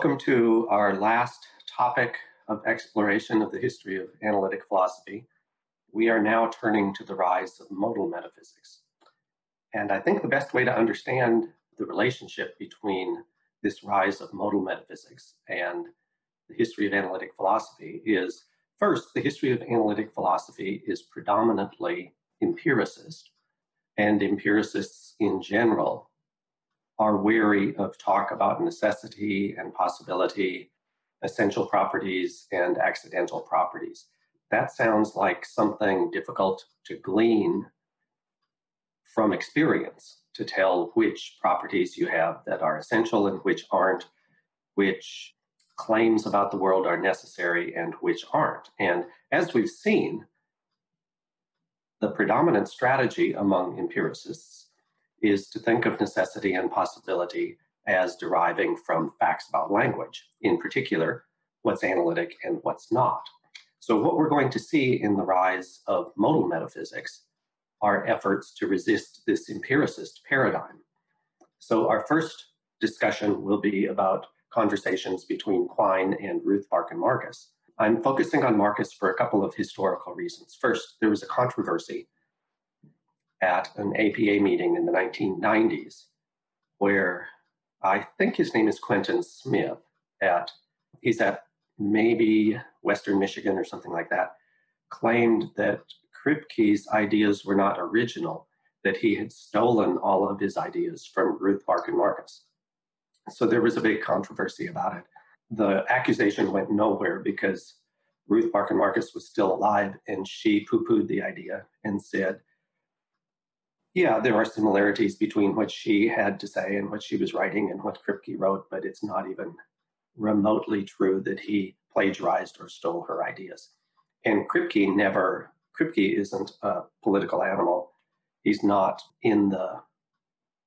Welcome to our last topic of exploration of the history of analytic philosophy. We are now turning to the rise of modal metaphysics. And I think the best way to understand the relationship between this rise of modal metaphysics and the history of analytic philosophy is first, the history of analytic philosophy is predominantly empiricist, and empiricists in general are wary of talk about necessity and possibility, essential properties, and accidental properties. That sounds like something difficult to glean from experience to tell which properties you have that are essential and which aren't, which claims about the world are necessary and which aren't. And as we've seen, the predominant strategy among empiricists is to think of necessity and possibility as deriving from facts about language, in particular, what's analytic and what's not. So, what we're going to see in the rise of modal metaphysics are efforts to resist this empiricist paradigm. So, our first discussion will be about conversations between Quine and Ruth Barkan Marcus. I'm focusing on Marcus for a couple of historical reasons. First, there was a controversy at an APA meeting in the 1990s where I think his name is Quentin Smith at he's at maybe Western Michigan or something like that, claimed that Kripke's ideas were not original, that he had stolen all of his ideas from Ruth Barkan Marcus. So there was a big controversy about it. The accusation went nowhere because Ruth Barkan Marcus was still alive and she poo pooed the idea and said, yeah, there are similarities between what she had to say and what she was writing and what Kripke wrote, but it's not even remotely true that he plagiarized or stole her ideas. And Kripke never, Kripke isn't a political animal. He's not in the,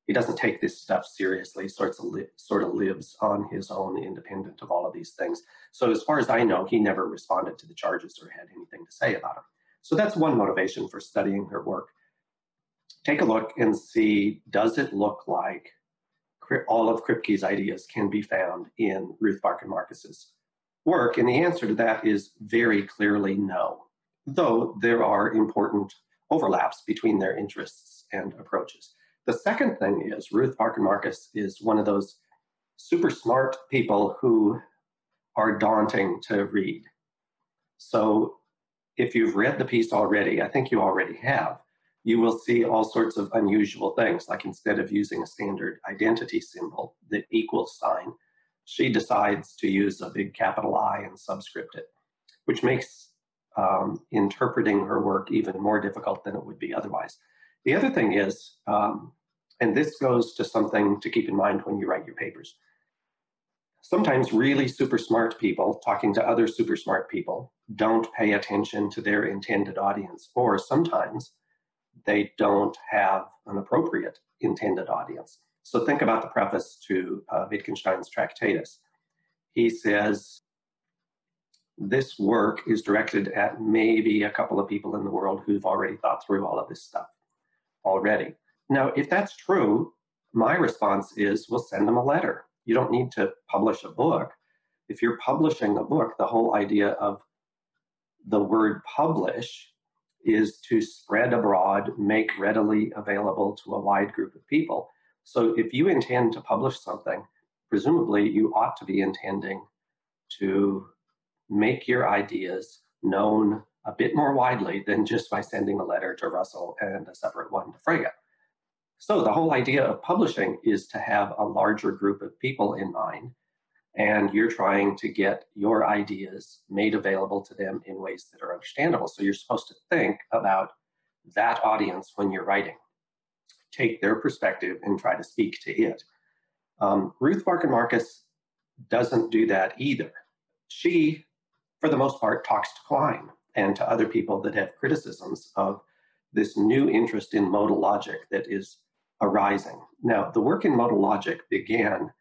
he doesn't take this stuff seriously, sort of, li- sort of lives on his own independent of all of these things. So as far as I know, he never responded to the charges or had anything to say about them. So that's one motivation for studying her work take a look and see does it look like all of Kripke's ideas can be found in Ruth Barkan Marcus's work? And the answer to that is very clearly no, though there are important overlaps between their interests and approaches. The second thing is Ruth Barkan Marcus is one of those super smart people who are daunting to read. So if you've read the piece already, I think you already have, you will see all sorts of unusual things. Like instead of using a standard identity symbol, the equal sign, she decides to use a big capital I and subscript it, which makes um, interpreting her work even more difficult than it would be otherwise. The other thing is, um, and this goes to something to keep in mind when you write your papers. Sometimes really super smart people talking to other super smart people don't pay attention to their intended audience, or sometimes they don't have an appropriate intended audience. So think about the preface to uh, Wittgenstein's Tractatus. He says, this work is directed at maybe a couple of people in the world who've already thought through all of this stuff already. Now, if that's true, my response is we'll send them a letter. You don't need to publish a book. If you're publishing a book, the whole idea of the word publish is to spread abroad, make readily available to a wide group of people. So if you intend to publish something, presumably you ought to be intending to make your ideas known a bit more widely than just by sending a letter to Russell and a separate one to Frege. So the whole idea of publishing is to have a larger group of people in mind and you're trying to get your ideas made available to them in ways that are understandable. So you're supposed to think about that audience when you're writing. Take their perspective and try to speak to it. Um, Ruth Barkan Marcus doesn't do that either. She, for the most part, talks to Quine and to other people that have criticisms of this new interest in modal logic that is arising. Now, the work in modal logic began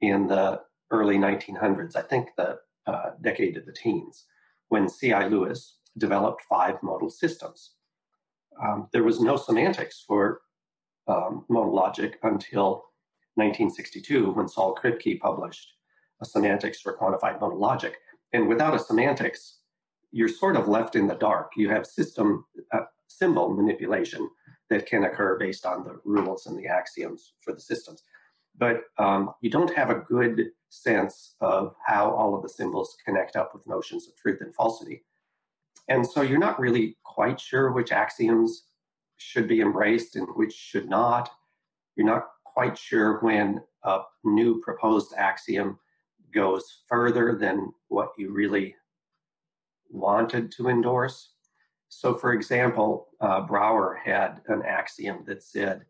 in the early 1900s, I think the uh, decade of the teens, when C.I. Lewis developed five modal systems. Um, there was no semantics for um, modal logic until 1962 when Saul Kripke published a semantics for quantified modal logic. And without a semantics, you're sort of left in the dark. You have system uh, symbol manipulation that can occur based on the rules and the axioms for the systems. But um, you don't have a good sense of how all of the symbols connect up with notions of truth and falsity. And so you're not really quite sure which axioms should be embraced and which should not. You're not quite sure when a new proposed axiom goes further than what you really wanted to endorse. So, for example, uh, Brouwer had an axiom that said,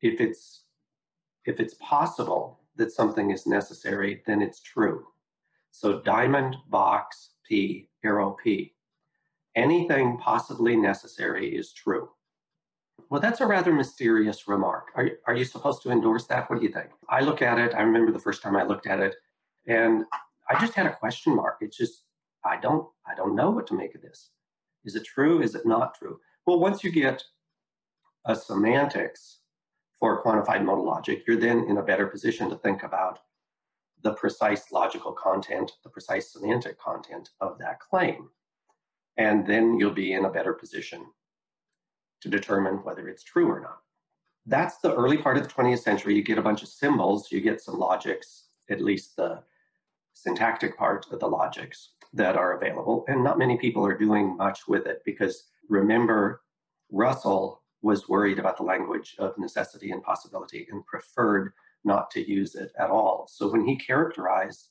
if it's if it's possible that something is necessary, then it's true. So diamond, box, P, arrow P. Anything possibly necessary is true. Well, that's a rather mysterious remark. Are, are you supposed to endorse that? What do you think? I look at it, I remember the first time I looked at it, and I just had a question mark. It's just, I don't, I don't know what to make of this. Is it true? Is it not true? Well, once you get a semantics for quantified modal logic, you're then in a better position to think about the precise logical content, the precise semantic content of that claim. And then you'll be in a better position to determine whether it's true or not. That's the early part of the 20th century. You get a bunch of symbols, you get some logics, at least the syntactic part of the logics that are available. And not many people are doing much with it because remember, Russell was worried about the language of necessity and possibility and preferred not to use it at all. So when he characterized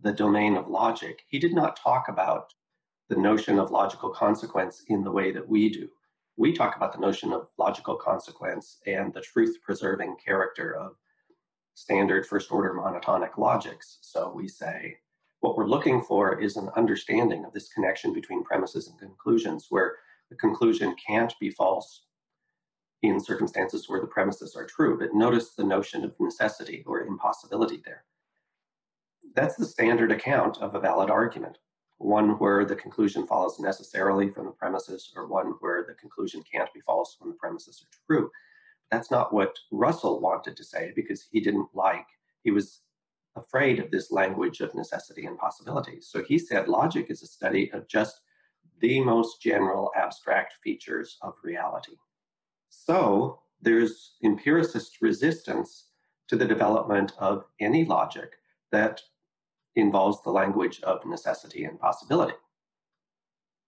the domain of logic, he did not talk about the notion of logical consequence in the way that we do. We talk about the notion of logical consequence and the truth preserving character of standard first order monotonic logics. So we say what we're looking for is an understanding of this connection between premises and conclusions where the conclusion can't be false in circumstances where the premises are true. But notice the notion of necessity or impossibility there. That's the standard account of a valid argument one where the conclusion follows necessarily from the premises, or one where the conclusion can't be false when the premises are true. That's not what Russell wanted to say because he didn't like, he was afraid of this language of necessity and possibility. So he said logic is a study of just the most general abstract features of reality. So there's empiricist resistance to the development of any logic that involves the language of necessity and possibility,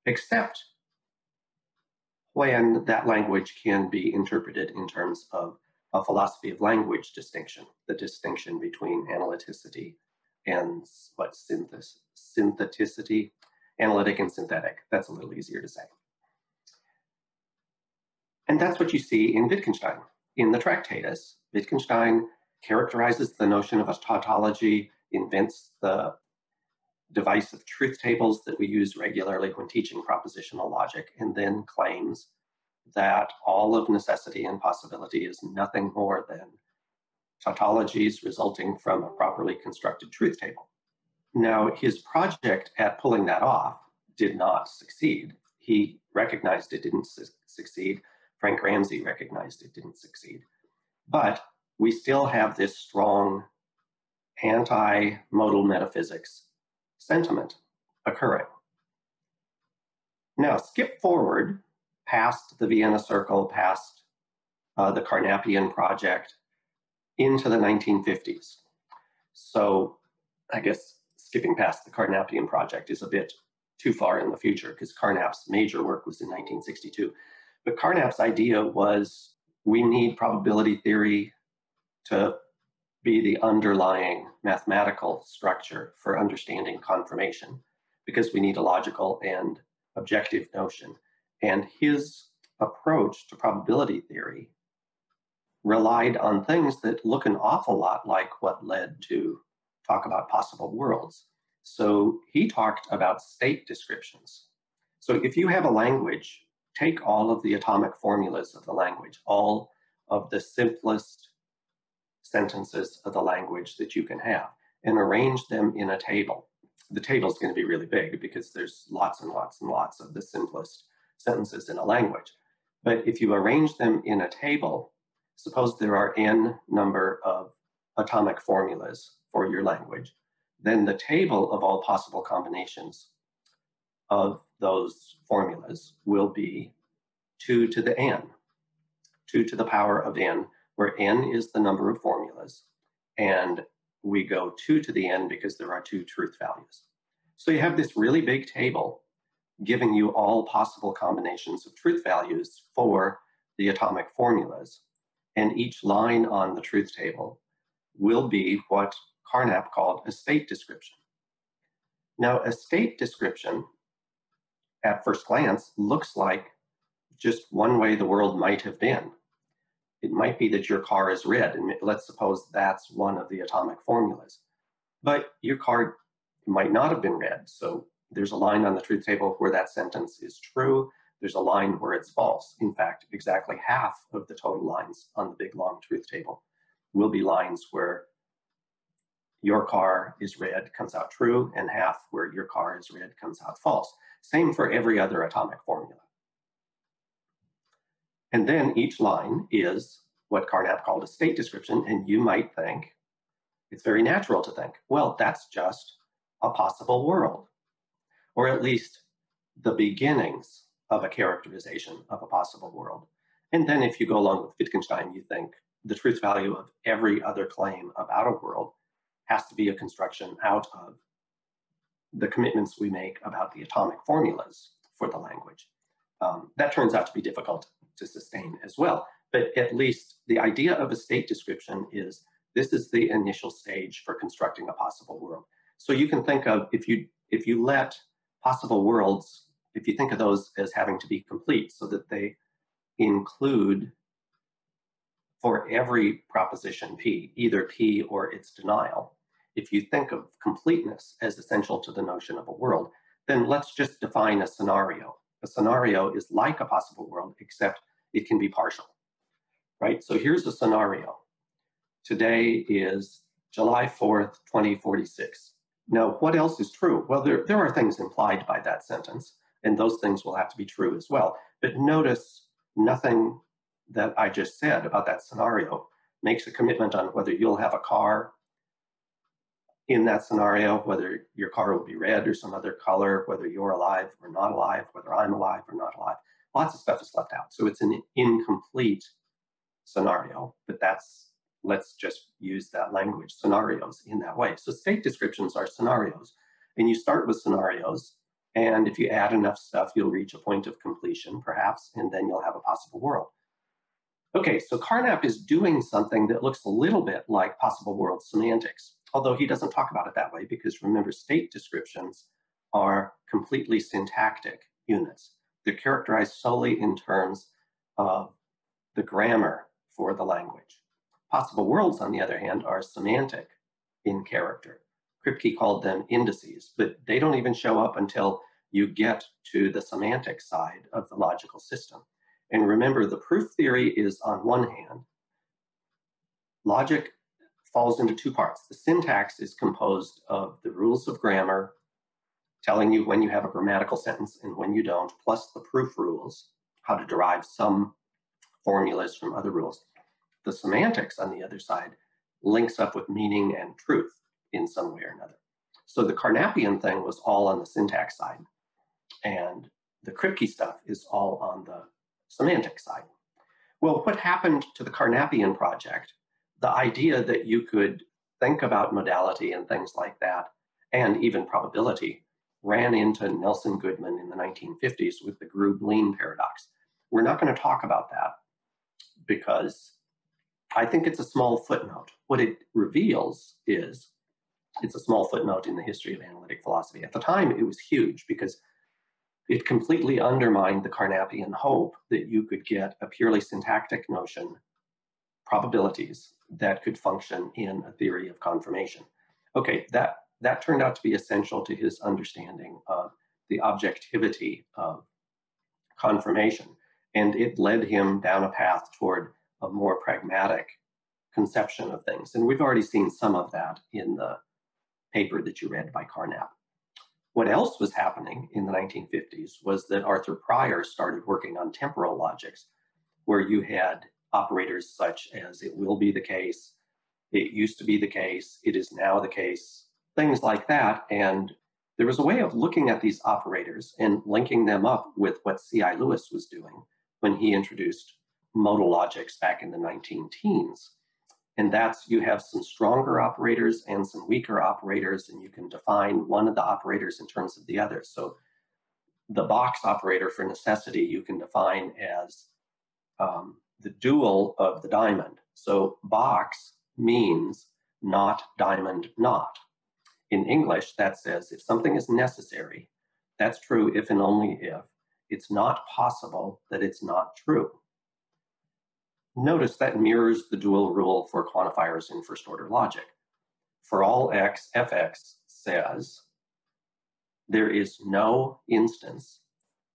except when that language can be interpreted in terms of a philosophy of language distinction, the distinction between analyticity and what synthesis, syntheticity, analytic and synthetic. That's a little easier to say. And that's what you see in Wittgenstein. In the Tractatus, Wittgenstein characterizes the notion of a tautology, invents the device of truth tables that we use regularly when teaching propositional logic, and then claims that all of necessity and possibility is nothing more than tautologies resulting from a properly constructed truth table. Now, his project at pulling that off did not succeed. He recognized it didn't su- succeed. Frank Ramsey recognized it didn't succeed. But we still have this strong anti modal metaphysics sentiment occurring. Now, skip forward past the Vienna Circle, past uh, the Carnapian Project, into the 1950s. So, I guess skipping past the Carnapian Project is a bit too far in the future because Carnap's major work was in 1962. But Carnap's idea was we need probability theory to be the underlying mathematical structure for understanding confirmation because we need a logical and objective notion. And his approach to probability theory relied on things that look an awful lot like what led to talk about possible worlds. So he talked about state descriptions. So if you have a language, take all of the atomic formulas of the language, all of the simplest sentences of the language that you can have and arrange them in a table. The table is going to be really big because there's lots and lots and lots of the simplest sentences in a language. But if you arrange them in a table, suppose there are n number of atomic formulas for your language, then the table of all possible combinations of those formulas will be 2 to the n, 2 to the power of n, where n is the number of formulas, and we go 2 to the n because there are two truth values. So you have this really big table giving you all possible combinations of truth values for the atomic formulas. And each line on the truth table will be what Carnap called a state description. Now, a state description at first glance looks like just one way the world might have been. It might be that your car is red, and let's suppose that's one of the atomic formulas. But your car might not have been red, so there's a line on the truth table where that sentence is true. There's a line where it's false. In fact, exactly half of the total lines on the big long truth table will be lines where your car is red comes out true, and half where your car is red comes out false. Same for every other atomic formula. And then each line is what Carnap called a state description, and you might think, it's very natural to think, well, that's just a possible world, or at least the beginnings of a characterization of a possible world. And then if you go along with Wittgenstein, you think the truth value of every other claim about a world has to be a construction out of the commitments we make about the atomic formulas for the language. Um, that turns out to be difficult to sustain as well. But at least the idea of a state description is this is the initial stage for constructing a possible world. So you can think of if you if you let possible worlds, if you think of those as having to be complete so that they include for every proposition P, either P or its denial, if you think of completeness as essential to the notion of a world, then let's just define a scenario a scenario is like a possible world, except it can be partial, right? So here's a scenario. Today is July 4th, 2046. Now, what else is true? Well, there, there are things implied by that sentence, and those things will have to be true as well. But notice nothing that I just said about that scenario makes a commitment on whether you'll have a car in that scenario, whether your car will be red or some other color, whether you're alive or not alive, whether I'm alive or not alive. Lots of stuff is left out. So it's an incomplete scenario, but that's, let's just use that language, scenarios in that way. So state descriptions are scenarios. And you start with scenarios, and if you add enough stuff, you'll reach a point of completion, perhaps, and then you'll have a possible world. Okay, so Carnap is doing something that looks a little bit like possible world semantics although he doesn't talk about it that way because remember, state descriptions are completely syntactic units. They're characterized solely in terms of the grammar for the language. Possible worlds, on the other hand, are semantic in character. Kripke called them indices, but they don't even show up until you get to the semantic side of the logical system. And remember, the proof theory is on one hand, logic falls into two parts. The syntax is composed of the rules of grammar, telling you when you have a grammatical sentence and when you don't, plus the proof rules, how to derive some formulas from other rules. The semantics on the other side links up with meaning and truth in some way or another. So the Carnapian thing was all on the syntax side, and the Kripke stuff is all on the semantic side. Well, what happened to the Carnapian project the idea that you could think about modality and things like that, and even probability, ran into Nelson Goodman in the 1950s with the Grue-Bleen paradox. We're not going to talk about that because I think it's a small footnote. What it reveals is it's a small footnote in the history of analytic philosophy. At the time, it was huge because it completely undermined the Carnapian hope that you could get a purely syntactic notion, probabilities, that could function in a theory of confirmation. Okay, that, that turned out to be essential to his understanding of the objectivity of confirmation. And it led him down a path toward a more pragmatic conception of things. And we've already seen some of that in the paper that you read by Carnap. What else was happening in the 1950s was that Arthur Prior started working on temporal logics, where you had operators such as it will be the case, It used to be the case. It is now the case. Things like that. And there was a way of looking at these operators and linking them up with what C.I. Lewis was doing when he introduced modal logics back in the 19 teens. And that's you have some stronger operators and some weaker operators, and you can define one of the operators in terms of the other. So the box operator for necessity you can define as um, the dual of the diamond. So box means not diamond not. In English, that says if something is necessary, that's true if and only if it's not possible that it's not true. Notice that mirrors the dual rule for quantifiers in first order logic. For all x, fx says there is no instance,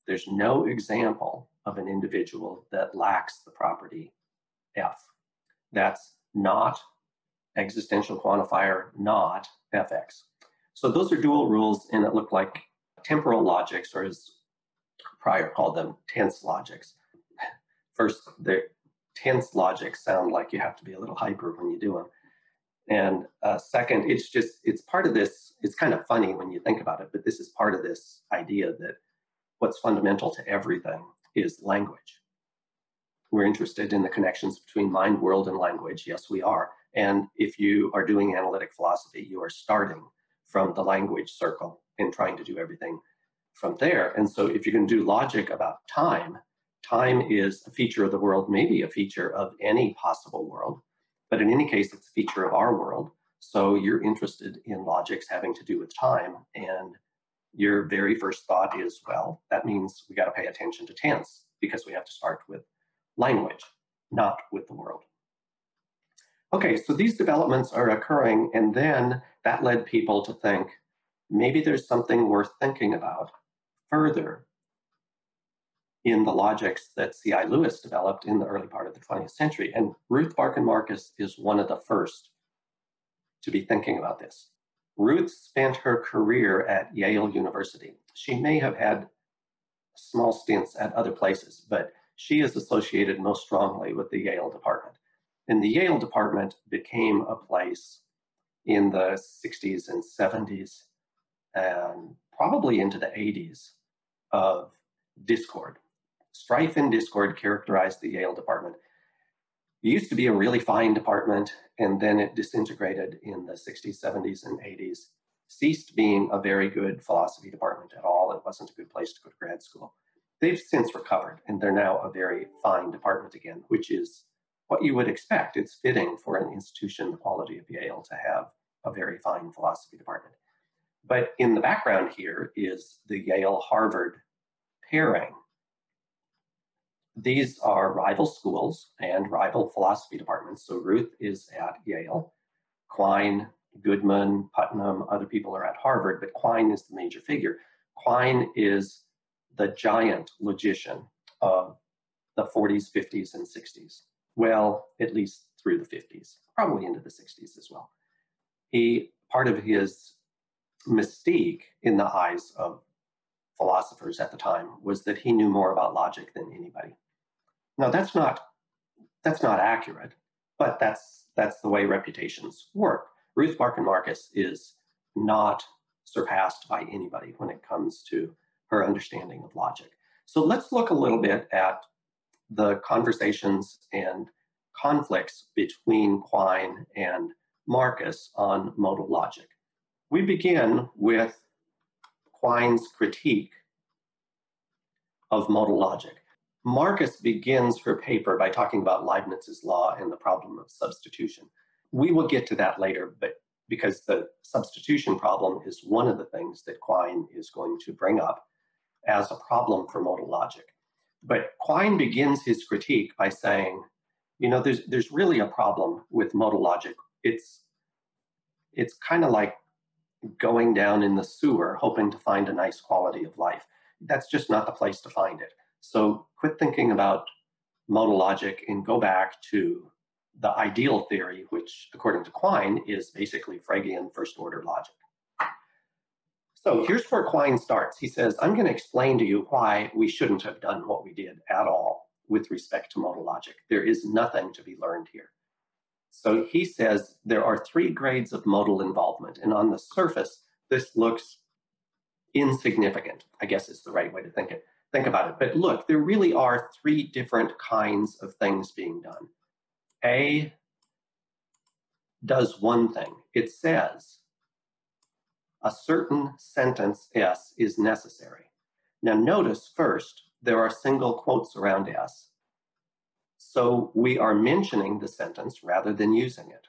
there's no example of an individual that lacks the property f. That's not existential quantifier, not fx. So those are dual rules, and it looked like temporal logics, or as Prior called them tense logics. First, they're tense logic sound like you have to be a little hyper when you do them. And uh, second, it's just, it's part of this, it's kind of funny when you think about it, but this is part of this idea that what's fundamental to everything is language. We're interested in the connections between mind, world, and language. Yes, we are. And if you are doing analytic philosophy, you are starting from the language circle and trying to do everything from there. And so if you can do logic about time, time is a feature of the world, maybe a feature of any possible world, but in any case, it's a feature of our world. So you're interested in logics having to do with time. And your very first thought is, well, that means we got to pay attention to tense because we have to start with language, not with the world. Okay, so these developments are occurring, and then that led people to think maybe there's something worth thinking about further in the logics that C.I. Lewis developed in the early part of the 20th century. And Ruth Barkan Marcus is one of the first to be thinking about this. Ruth spent her career at Yale University. She may have had small stints at other places, but she is associated most strongly with the Yale department. And the Yale department became a place in the 60s and 70s and probably into the 80s of discord. Strife and discord characterized the Yale department. It used to be a really fine department, and then it disintegrated in the 60s, 70s, and 80s. Ceased being a very good philosophy department at all. It wasn't a good place to go to grad school. They've since recovered, and they're now a very fine department again, which is what you would expect. It's fitting for an institution the quality of Yale to have a very fine philosophy department. But in the background here is the Yale Harvard pairing. These are rival schools and rival philosophy departments. So Ruth is at Yale, Quine, Goodman, Putnam, other people are at Harvard, but Quine is the major figure. Quine is the giant logician of the 40s, 50s, and 60s. Well, at least through the 50s, probably into the 60s as well. He part of his mystique in the eyes of philosophers at the time was that he knew more about logic than anybody. Now that's not that's not accurate, but that's that's the way reputations work. Ruth Barkan Marcus is not surpassed by anybody when it comes to her understanding of logic. So let's look a little bit at the conversations and conflicts between Quine and Marcus on modal logic. We begin with Quine's critique of modal logic. Marcus begins her paper by talking about Leibniz's law and the problem of substitution. We will get to that later, but because the substitution problem is one of the things that Quine is going to bring up as a problem for modal logic. But Quine begins his critique by saying, you know, there's there's really a problem with modal logic. It's it's kind of like going down in the sewer hoping to find a nice quality of life. That's just not the place to find it. So quit thinking about modal logic and go back to the ideal theory, which, according to Quine, is basically Fregean first order logic. So here's where Quine starts. He says, I'm going to explain to you why we shouldn't have done what we did at all with respect to modal logic. There is nothing to be learned here. So he says there are three grades of modal involvement, and on the surface, this looks insignificant, I guess is the right way to think it. Think about it. But look, there really are three different kinds of things being done. A does one thing. It says a certain sentence S is necessary. Now notice first, there are single quotes around S. So we are mentioning the sentence rather than using it.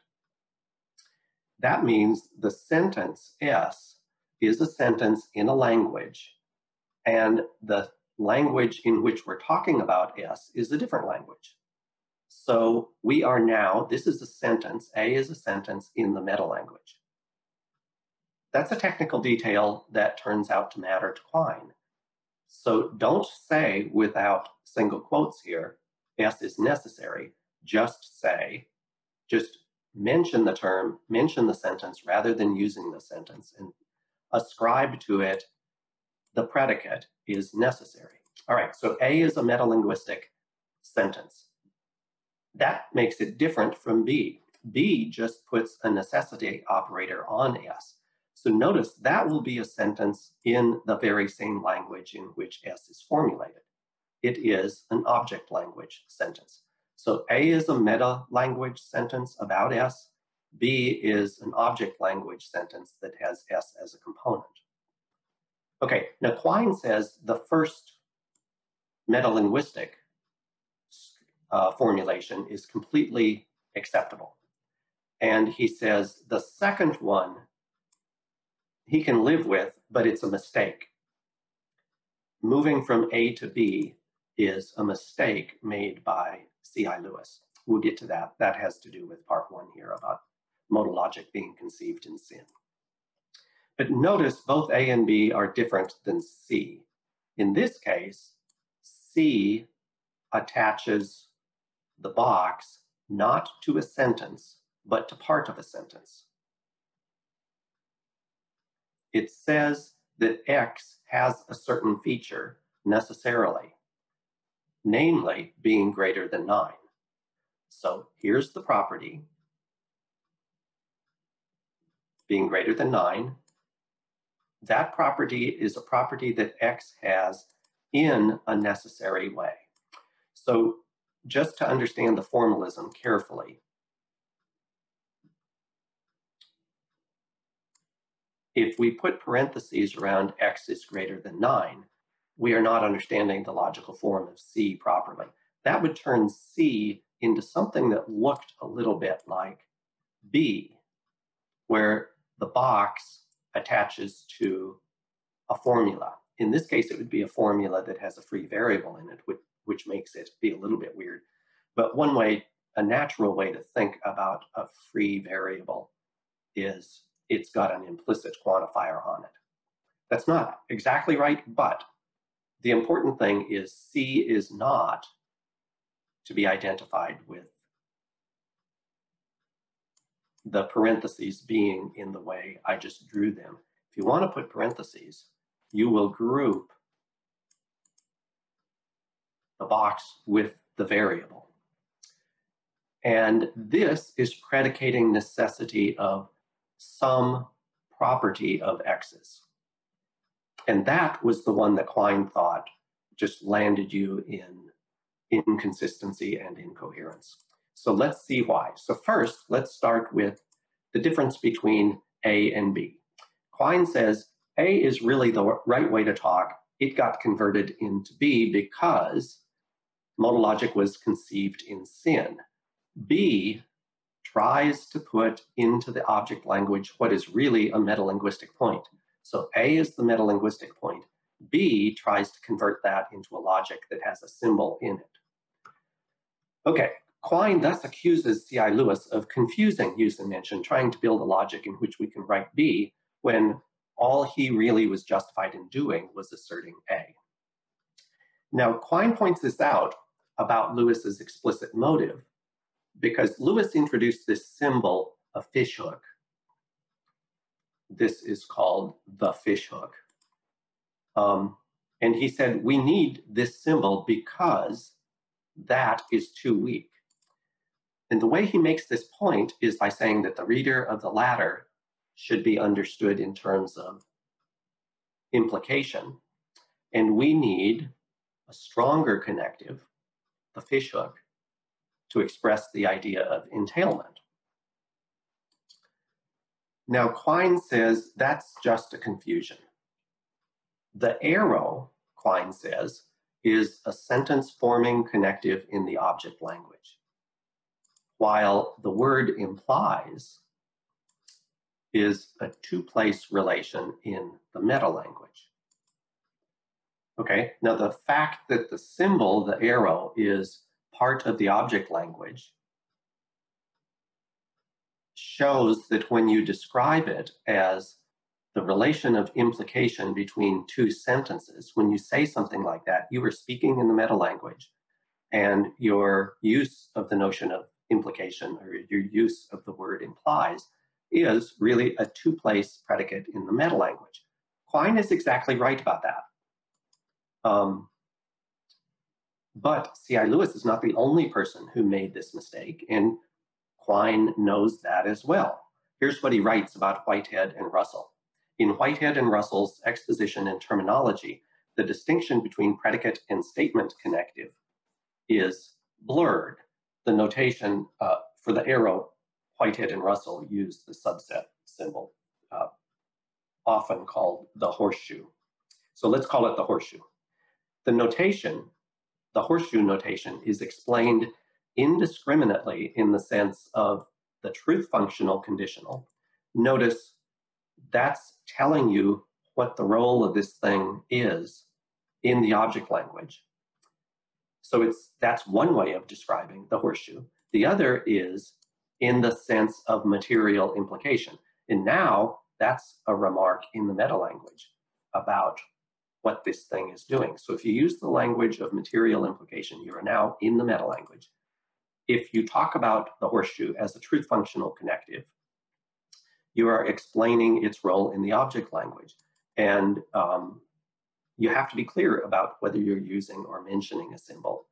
That means the sentence S is a sentence in a language, and the language in which we're talking about S is a different language. So we are now, this is a sentence, A is a sentence in the meta language. That's a technical detail that turns out to matter to Quine. So don't say without single quotes here, S is necessary. Just say, just mention the term, mention the sentence rather than using the sentence and ascribe to it the predicate is necessary. All right, so A is a metalinguistic sentence. That makes it different from B. B just puts a necessity operator on S. So notice that will be a sentence in the very same language in which S is formulated. It is an object language sentence. So A is a meta language sentence about S. B is an object language sentence that has S as a component. Okay, now Quine says the first metalinguistic uh, formulation is completely acceptable. And he says the second one he can live with, but it's a mistake. Moving from A to B is a mistake made by C.I. Lewis. We'll get to that. That has to do with part one here about modal logic being conceived in sin. But notice both A and B are different than C. In this case, C attaches the box not to a sentence, but to part of a sentence. It says that X has a certain feature necessarily, namely being greater than 9. So here's the property, being greater than 9. That property is a property that X has in a necessary way. So just to understand the formalism carefully, if we put parentheses around x is greater than 9, we are not understanding the logical form of C properly. That would turn C into something that looked a little bit like B, where the box attaches to a formula. In this case, it would be a formula that has a free variable in it, which, which makes it be a little bit weird. But one way, a natural way to think about a free variable is it's got an implicit quantifier on it. That's not exactly right, but the important thing is C is not to be identified with the parentheses being in the way I just drew them. If you want to put parentheses, you will group the box with the variable. And this is predicating necessity of some property of x's. And that was the one that Quine thought just landed you in inconsistency and incoherence. So let's see why. So first, let's start with the difference between A and B. Quine says A is really the right way to talk. It got converted into B because modal logic was conceived in sin. B tries to put into the object language what is really a metalinguistic point. So A is the metalinguistic point. B tries to convert that into a logic that has a symbol in it. Okay, Quine thus accuses C.I. Lewis of confusing use and mention, trying to build a logic in which we can write B when all he really was justified in doing was asserting A. Now, Quine points this out about Lewis's explicit motive, because Lewis introduced this symbol, a fishhook. This is called the fishhook. Um, and he said, we need this symbol because that is too weak. And the way he makes this point is by saying that the reader of the latter should be understood in terms of implication. And we need a stronger connective, the fishhook, to express the idea of entailment. Now, Quine says that's just a confusion. The arrow, Quine says, is a sentence forming connective in the object language, while the word implies is a two place relation in the meta language. Okay, now the fact that the symbol, the arrow, is part of the object language shows that when you describe it as the relation of implication between two sentences, when you say something like that, you are speaking in the meta language, and your use of the notion of implication or your use of the word implies is really a two place predicate in the meta language. Quine is exactly right about that. Um, but C.I. Lewis is not the only person who made this mistake, and Quine knows that as well. Here's what he writes about Whitehead and Russell. In Whitehead and Russell's exposition and terminology, the distinction between predicate and statement connective is blurred. The notation uh, for the arrow, Whitehead and Russell used the subset symbol, uh, often called the horseshoe. So let's call it the horseshoe. The notation, the horseshoe notation, is explained indiscriminately in the sense of the truth functional conditional, notice that's telling you what the role of this thing is in the object language. So it's that's one way of describing the horseshoe. The other is in the sense of material implication. And now that's a remark in the meta language about what this thing is doing. So if you use the language of material implication, you are now in the meta language if you talk about the horseshoe as a truth functional connective, you are explaining its role in the object language. And um, you have to be clear about whether you're using or mentioning a symbol.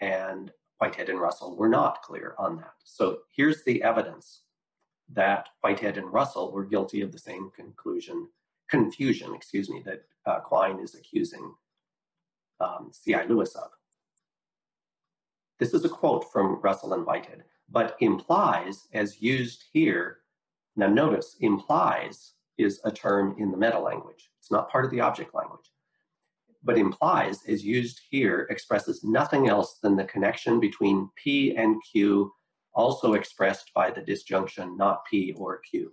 And Whitehead and Russell were not clear on that. So here's the evidence that Whitehead and Russell were guilty of the same conclusion, confusion, excuse me, that uh, Quine is accusing um, C.I. Lewis of. This is a quote from Russell and Whitehead, but implies, as used here, now notice, implies is a term in the meta language. It's not part of the object language. But implies, is used here, expresses nothing else than the connection between P and Q, also expressed by the disjunction not P or Q.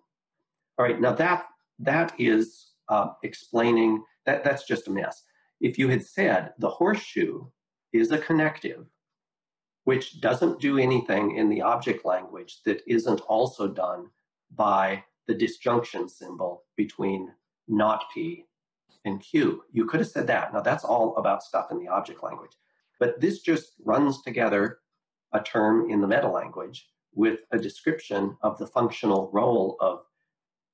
All right, now that that is uh, explaining, that, that's just a mess. If you had said the horseshoe is a connective which doesn't do anything in the object language that isn't also done by the disjunction symbol between not P and Q. You could have said that. Now, that's all about stuff in the object language. But this just runs together a term in the meta language with a description of the functional role of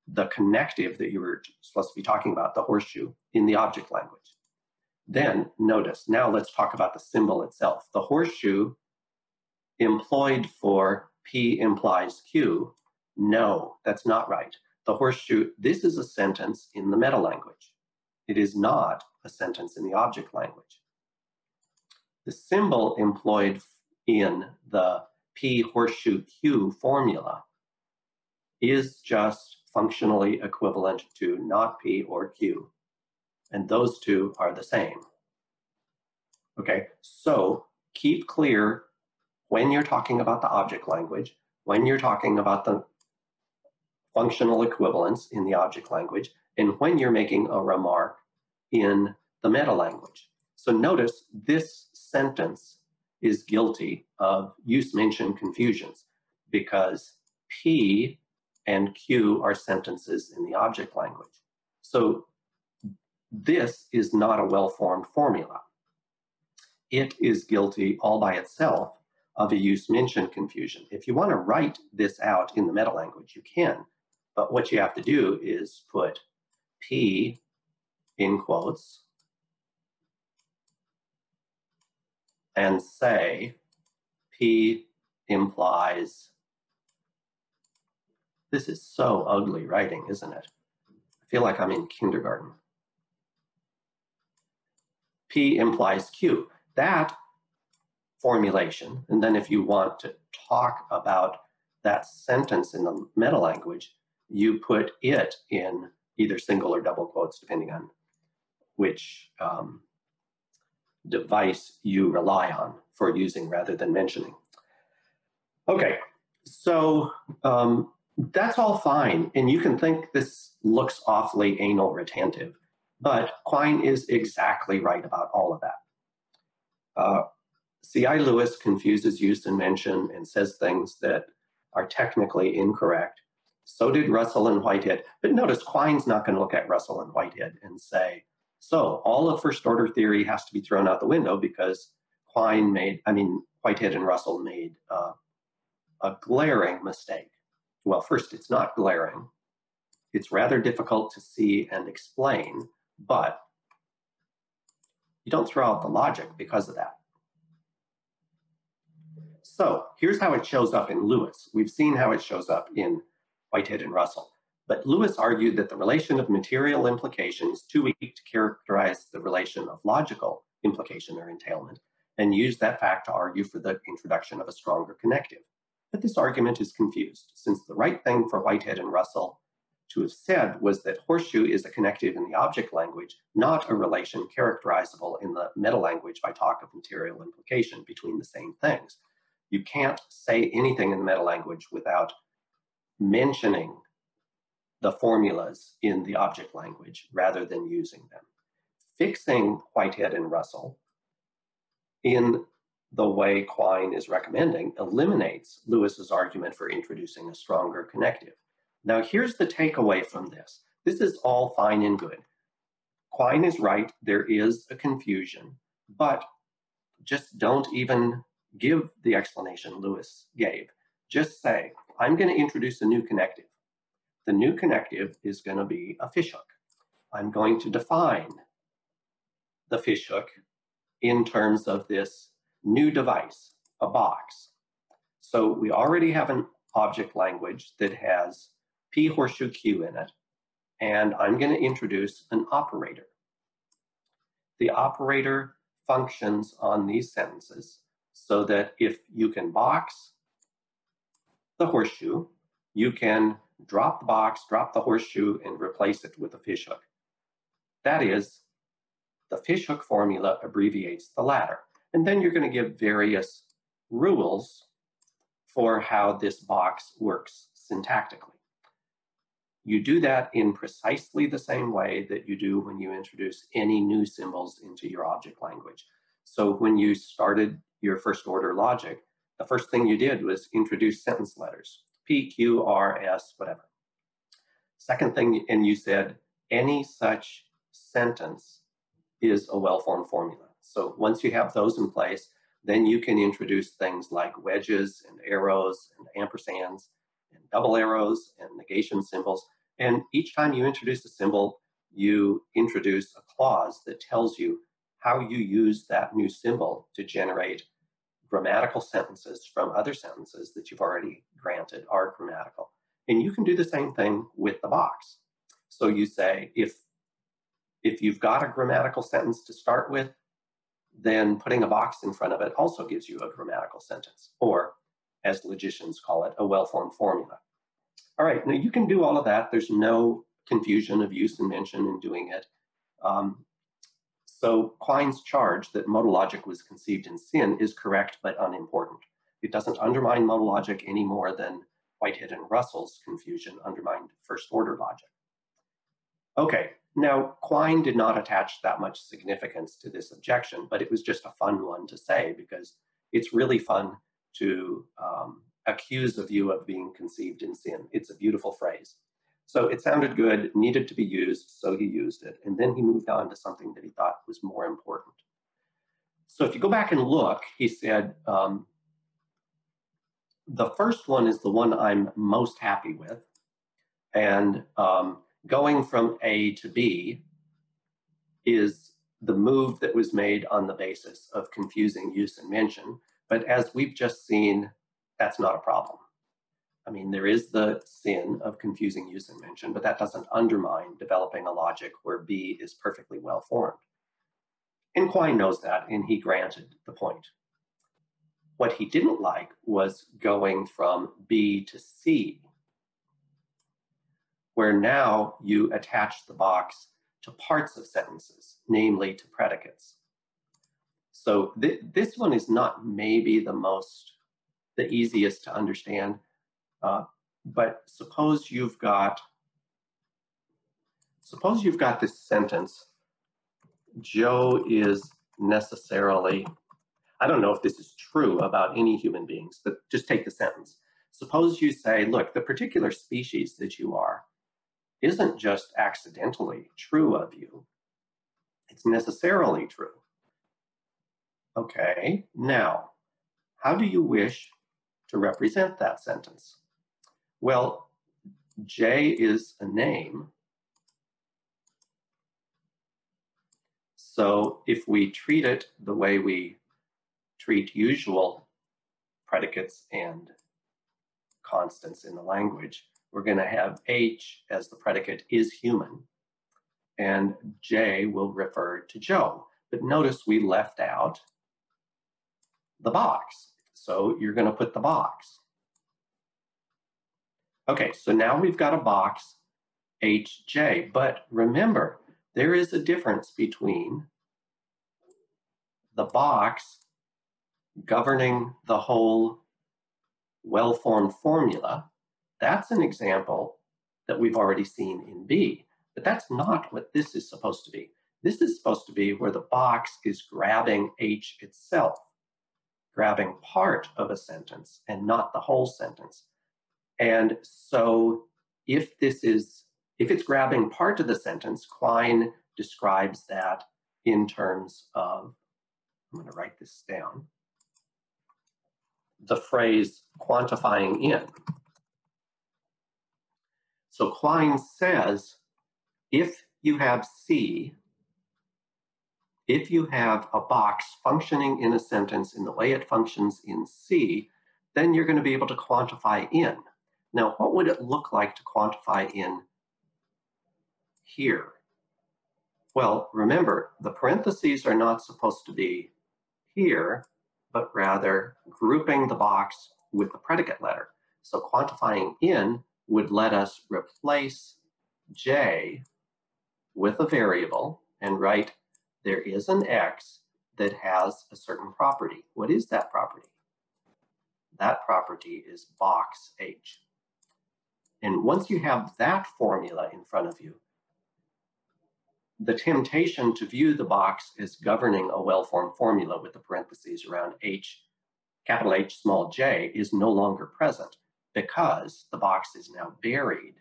the connective that you were supposed to be talking about, the horseshoe, in the object language. Then notice, now let's talk about the symbol itself. The horseshoe employed for P implies Q. No, that's not right. The horseshoe, this is a sentence in the meta language. It is not a sentence in the object language. The symbol employed in the P horseshoe Q formula is just functionally equivalent to not P or Q. And those two are the same. Okay, so keep clear when you're talking about the object language, when you're talking about the functional equivalence in the object language, and when you're making a remark in the meta language. So notice this sentence is guilty of use mention confusions because P and Q are sentences in the object language. So this is not a well-formed formula. It is guilty all by itself of a use mention confusion. If you want to write this out in the meta language, you can, but what you have to do is put P in quotes and say P implies, this is so ugly writing, isn't it? I feel like I'm in kindergarten. P implies Q. That formulation, and then if you want to talk about that sentence in the meta language, you put it in either single or double quotes, depending on which um, device you rely on for using rather than mentioning. Okay, so um, that's all fine. And you can think this looks awfully anal retentive, but Quine is exactly right about all of that. Uh, C.I. Lewis confuses use and mention and says things that are technically incorrect. So did Russell and Whitehead. But notice Quine's not going to look at Russell and Whitehead and say, so all of first order theory has to be thrown out the window because Quine made, I mean, Whitehead and Russell made uh, a glaring mistake. Well, first, it's not glaring. It's rather difficult to see and explain, but you don't throw out the logic because of that. So here's how it shows up in Lewis. We've seen how it shows up in Whitehead and Russell. But Lewis argued that the relation of material implication is too weak to characterize the relation of logical implication or entailment, and used that fact to argue for the introduction of a stronger connective. But this argument is confused, since the right thing for Whitehead and Russell to have said was that horseshoe is a connective in the object language, not a relation characterizable in the meta language by talk of material implication between the same things. You can't say anything in the meta language without mentioning the formulas in the object language rather than using them. Fixing Whitehead and Russell in the way Quine is recommending eliminates Lewis's argument for introducing a stronger connective. Now, here's the takeaway from this. This is all fine and good. Quine is right, there is a confusion, but just don't even give the explanation Lewis gave. Just say, I'm going to introduce a new connective. The new connective is going to be a fishhook. I'm going to define the fishhook in terms of this new device, a box. So we already have an object language that has P horseshoe Q in it, and I'm going to introduce an operator. The operator functions on these sentences so that if you can box the horseshoe, you can drop the box, drop the horseshoe, and replace it with a fishhook. That is, the fishhook formula abbreviates the latter. And then you're going to give various rules for how this box works syntactically. You do that in precisely the same way that you do when you introduce any new symbols into your object language. So when you started your first order logic, the first thing you did was introduce sentence letters. P, Q, R, S, whatever. Second thing, and you said any such sentence is a well-formed formula. So once you have those in place, then you can introduce things like wedges and arrows and ampersands and double arrows and negation symbols. And each time you introduce a symbol, you introduce a clause that tells you how you use that new symbol to generate grammatical sentences from other sentences that you've already granted are grammatical. And you can do the same thing with the box. So you say, if, if you've got a grammatical sentence to start with, then putting a box in front of it also gives you a grammatical sentence, or as logicians call it, a well-formed formula. All right, now you can do all of that. There's no confusion of use and mention in doing it. Um, so Quine's charge that modal logic was conceived in sin is correct but unimportant. It doesn't undermine modal logic any more than Whitehead and Russell's confusion undermined first order logic. Okay, now Quine did not attach that much significance to this objection, but it was just a fun one to say because it's really fun to um, accuse a view of being conceived in sin. It's a beautiful phrase. So it sounded good, needed to be used, so he used it. And then he moved on to something that he thought was more important. So if you go back and look, he said, um, the first one is the one I'm most happy with. And um, going from A to B is the move that was made on the basis of confusing use and mention. But as we've just seen that's not a problem. I mean, there is the sin of confusing use and mention, but that doesn't undermine developing a logic where B is perfectly well formed. And Quine knows that, and he granted the point. What he didn't like was going from B to C, where now you attach the box to parts of sentences, namely to predicates. So th this one is not maybe the most, the easiest to understand, uh, but suppose you've got, suppose you've got this sentence, Joe is necessarily, I don't know if this is true about any human beings, but just take the sentence. Suppose you say, look, the particular species that you are isn't just accidentally true of you, it's necessarily true. Okay, now, how do you wish to represent that sentence? Well, J is a name. So if we treat it the way we treat usual predicates and constants in the language, we're going to have H as the predicate is human, and J will refer to Joe. But notice we left out the box. So you're going to put the box. Okay, so now we've got a box HJ, but remember, there is a difference between the box governing the whole well-formed formula. That's an example that we've already seen in B, but that's not what this is supposed to be. This is supposed to be where the box is grabbing H itself, grabbing part of a sentence and not the whole sentence. And so if this is, if it's grabbing part of the sentence, Quine describes that in terms of, I'm going to write this down, the phrase quantifying in. So Quine says, if you have C, if you have a box functioning in a sentence in the way it functions in C, then you're going to be able to quantify in. Now, what would it look like to quantify in here? Well, remember, the parentheses are not supposed to be here, but rather grouping the box with the predicate letter. So quantifying in would let us replace j with a variable and write there is an x that has a certain property. What is that property? That property is box h. And once you have that formula in front of you, the temptation to view the box as governing a well-formed formula with the parentheses around H, capital H, small j, is no longer present because the box is now buried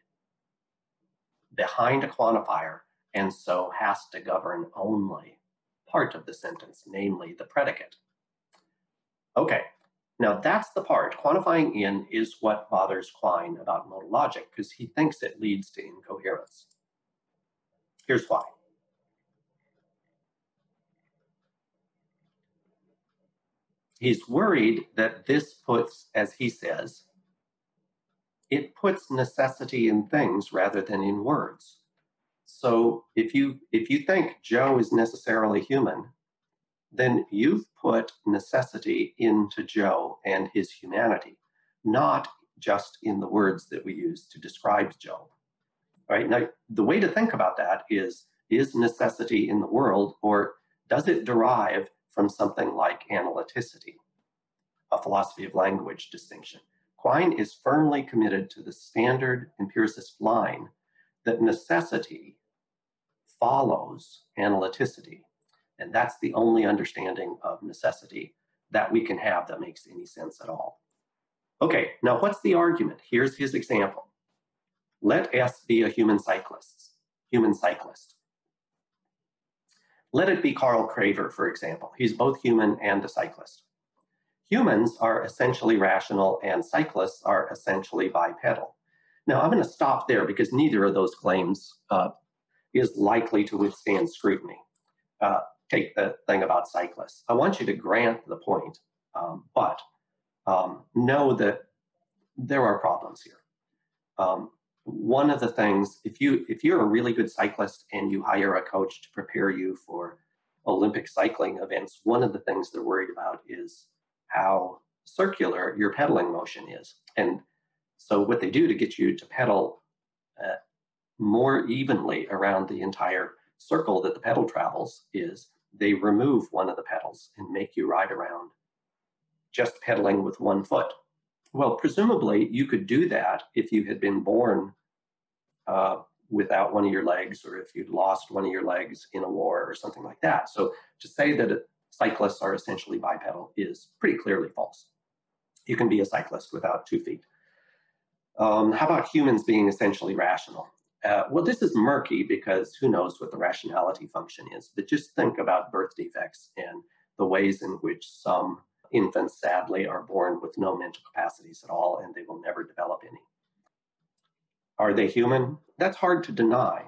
behind a quantifier and so has to govern only part of the sentence, namely the predicate. Okay, now that's the part. Quantifying in is what bothers Quine about modal logic because he thinks it leads to incoherence. Here's why. He's worried that this puts, as he says, it puts necessity in things rather than in words. So if you if you think Joe is necessarily human, then you've put necessity into Joe and his humanity, not just in the words that we use to describe Joe. Right now, the way to think about that is is necessity in the world, or does it derive from something like analyticity, a philosophy of language distinction? Quine is firmly committed to the standard empiricist line that necessity follows analyticity. And that's the only understanding of necessity that we can have that makes any sense at all. Okay, now what's the argument? Here's his example. Let S be a human cyclist, human cyclist. Let it be Carl Craver, for example. He's both human and a cyclist. Humans are essentially rational and cyclists are essentially bipedal. Now, I'm going to stop there because neither of those claims uh, is likely to withstand scrutiny. Uh, take the thing about cyclists. I want you to grant the point, um, but um, know that there are problems here. Um, one of the things, if you if you're a really good cyclist and you hire a coach to prepare you for Olympic cycling events, one of the things they're worried about is how circular your pedaling motion is. And so what they do to get you to pedal uh, more evenly around the entire circle that the pedal travels is they remove one of the pedals and make you ride around just pedaling with one foot. Well, presumably you could do that if you had been born uh, without one of your legs or if you'd lost one of your legs in a war or something like that. So to say that cyclists are essentially bipedal is pretty clearly false. You can be a cyclist without two feet. Um, how about humans being essentially rational? Uh, well, this is murky because who knows what the rationality function is, but just think about birth defects and the ways in which some infants sadly are born with no mental capacities at all and they will never develop any. Are they human? That's hard to deny.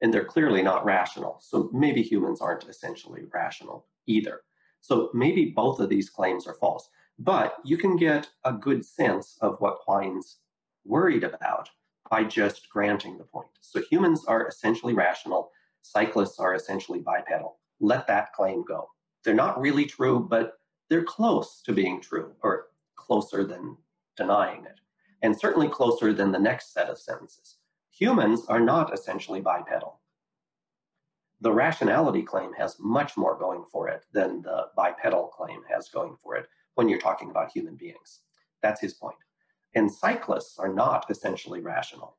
And they're clearly not rational. So maybe humans aren't essentially rational either. So maybe both of these claims are false. But you can get a good sense of what Quine's worried about by just granting the point. So humans are essentially rational, cyclists are essentially bipedal. Let that claim go. They're not really true, but they're close to being true, or closer than denying it, and certainly closer than the next set of sentences. Humans are not essentially bipedal. The rationality claim has much more going for it than the bipedal claim has going for it when you're talking about human beings. That's his point. And cyclists are not essentially rational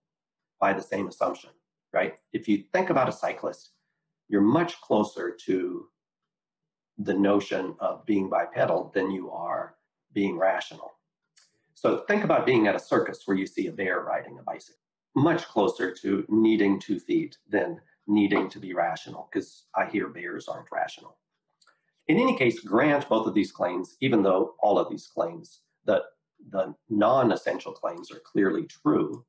by the same assumption, right? If you think about a cyclist, you're much closer to the notion of being bipedal than you are being rational. So think about being at a circus where you see a bear riding a bicycle. Much closer to needing two feet than needing to be rational, because I hear bears aren't rational. In any case, grant both of these claims, even though all of these claims, the, the non essential claims are clearly true.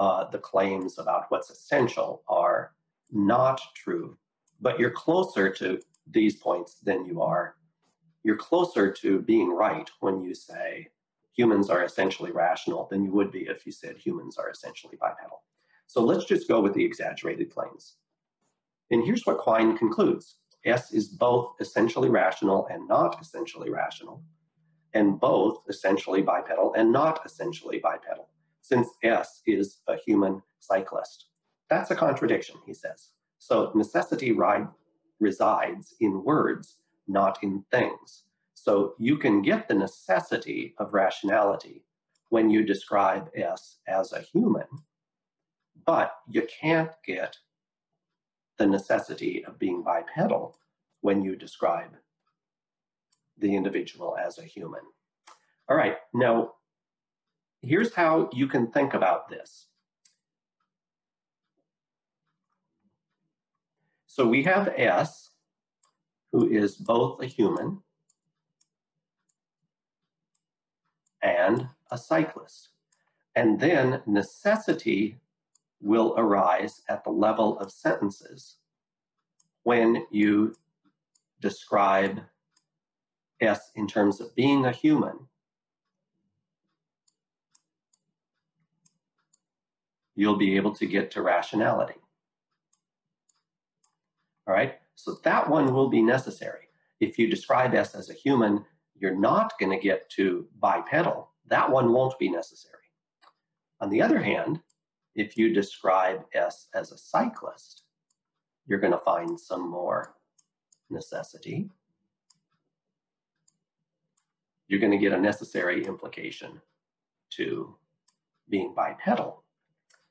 Uh, the claims about what's essential are not true, but you're closer to these points than you are. You're closer to being right when you say humans are essentially rational than you would be if you said humans are essentially bipedal. So let's just go with the exaggerated claims. And here's what Quine concludes. S is both essentially rational and not essentially rational, and both essentially bipedal and not essentially bipedal, since S is a human cyclist. That's a contradiction, he says. So necessity ride, resides in words, not in things. So you can get the necessity of rationality when you describe S as a human, but you can't get the necessity of being bipedal when you describe the individual as a human. All right, now here's how you can think about this. So we have S, who is both a human and a cyclist. And then necessity will arise at the level of sentences when you describe S in terms of being a human. You'll be able to get to rationality. All right, so that one will be necessary. If you describe S as a human, you're not going to get to bipedal. That one won't be necessary. On the other hand, if you describe S as a cyclist, you're going to find some more necessity. You're going to get a necessary implication to being bipedal.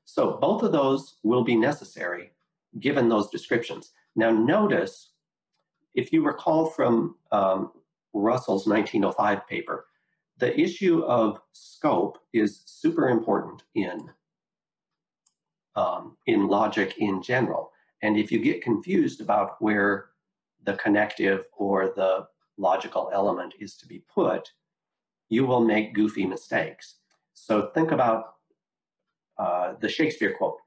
So both of those will be necessary given those descriptions. Now notice, if you recall from um, Russell's 1905 paper, the issue of scope is super important in um, in logic in general. And if you get confused about where the connective or the logical element is to be put, you will make goofy mistakes. So think about uh, the Shakespeare quote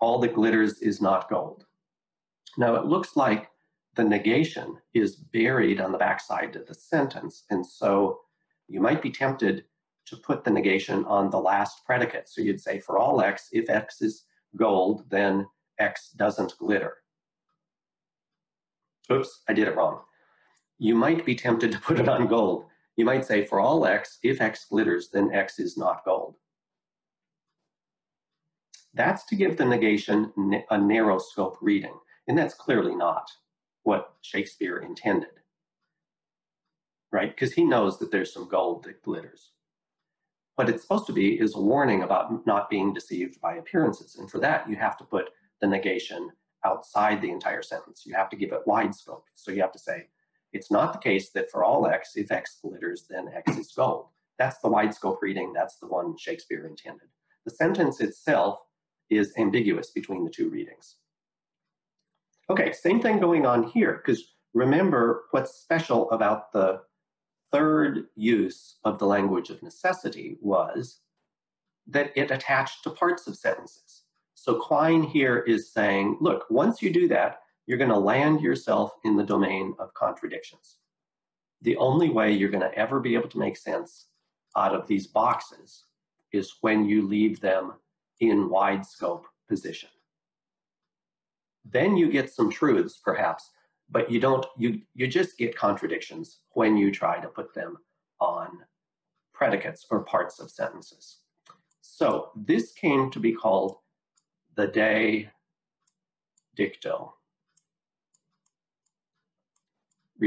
all that glitters is not gold. Now it looks like the negation is buried on the backside of the sentence, and so you might be tempted to put the negation on the last predicate. So you'd say for all x, if x is gold, then x doesn't glitter. Oops, I did it wrong. You might be tempted to put it on gold. You might say for all x, if x glitters, then x is not gold. That's to give the negation a narrow scope reading, and that's clearly not what Shakespeare intended, right? Because he knows that there's some gold that glitters. What it's supposed to be is a warning about not being deceived by appearances. And for that, you have to put the negation outside the entire sentence. You have to give it wide scope. So you have to say, it's not the case that for all x, if x glitters, then x is gold. That's the wide scope reading. That's the one Shakespeare intended. The sentence itself is ambiguous between the two readings. Okay, same thing going on here, because remember what's special about the third use of the language of necessity was that it attached to parts of sentences. So Quine here is saying, look, once you do that, you're going to land yourself in the domain of contradictions. The only way you're going to ever be able to make sense out of these boxes is when you leave them in wide scope position. Then you get some truths, perhaps, but you don't you you just get contradictions when you try to put them on predicates or parts of sentences so this came to be called the de dicto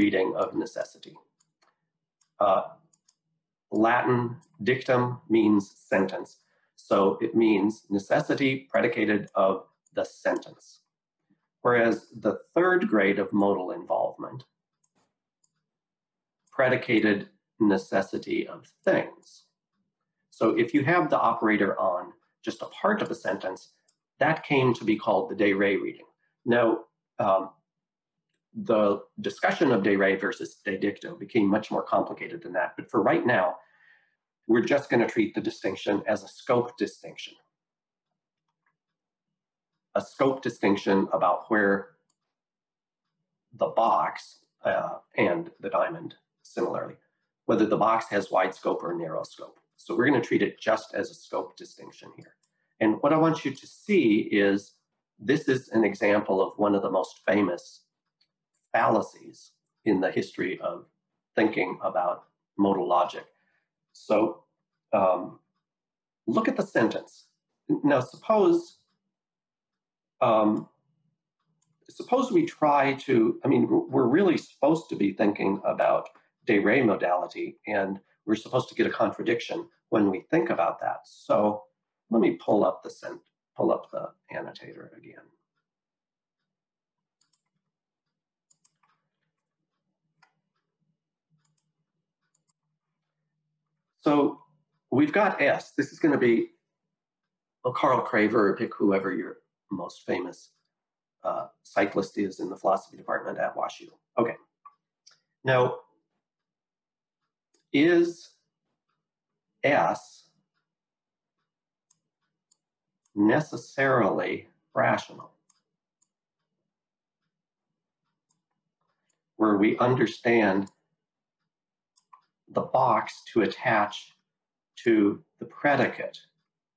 reading of necessity uh, latin dictum means sentence so it means necessity predicated of the sentence Whereas the third grade of modal involvement predicated necessity of things. So if you have the operator on just a part of a sentence, that came to be called the de re reading. Now, um, the discussion of de re versus de dicto became much more complicated than that. But for right now, we're just going to treat the distinction as a scope distinction a scope distinction about where the box uh, and the diamond similarly, whether the box has wide scope or narrow scope. So we're going to treat it just as a scope distinction here. And what I want you to see is this is an example of one of the most famous fallacies in the history of thinking about modal logic. So um, look at the sentence. Now, suppose um, suppose we try to, I mean, we're really supposed to be thinking about de re modality, and we're supposed to get a contradiction when we think about that. So let me pull up the pull up the annotator again. So we've got S. This is going to be well, Carl Craver, or pick whoever you're most famous uh, cyclist is in the philosophy department at WashU. Okay. Now, is S necessarily rational? Where we understand the box to attach to the predicate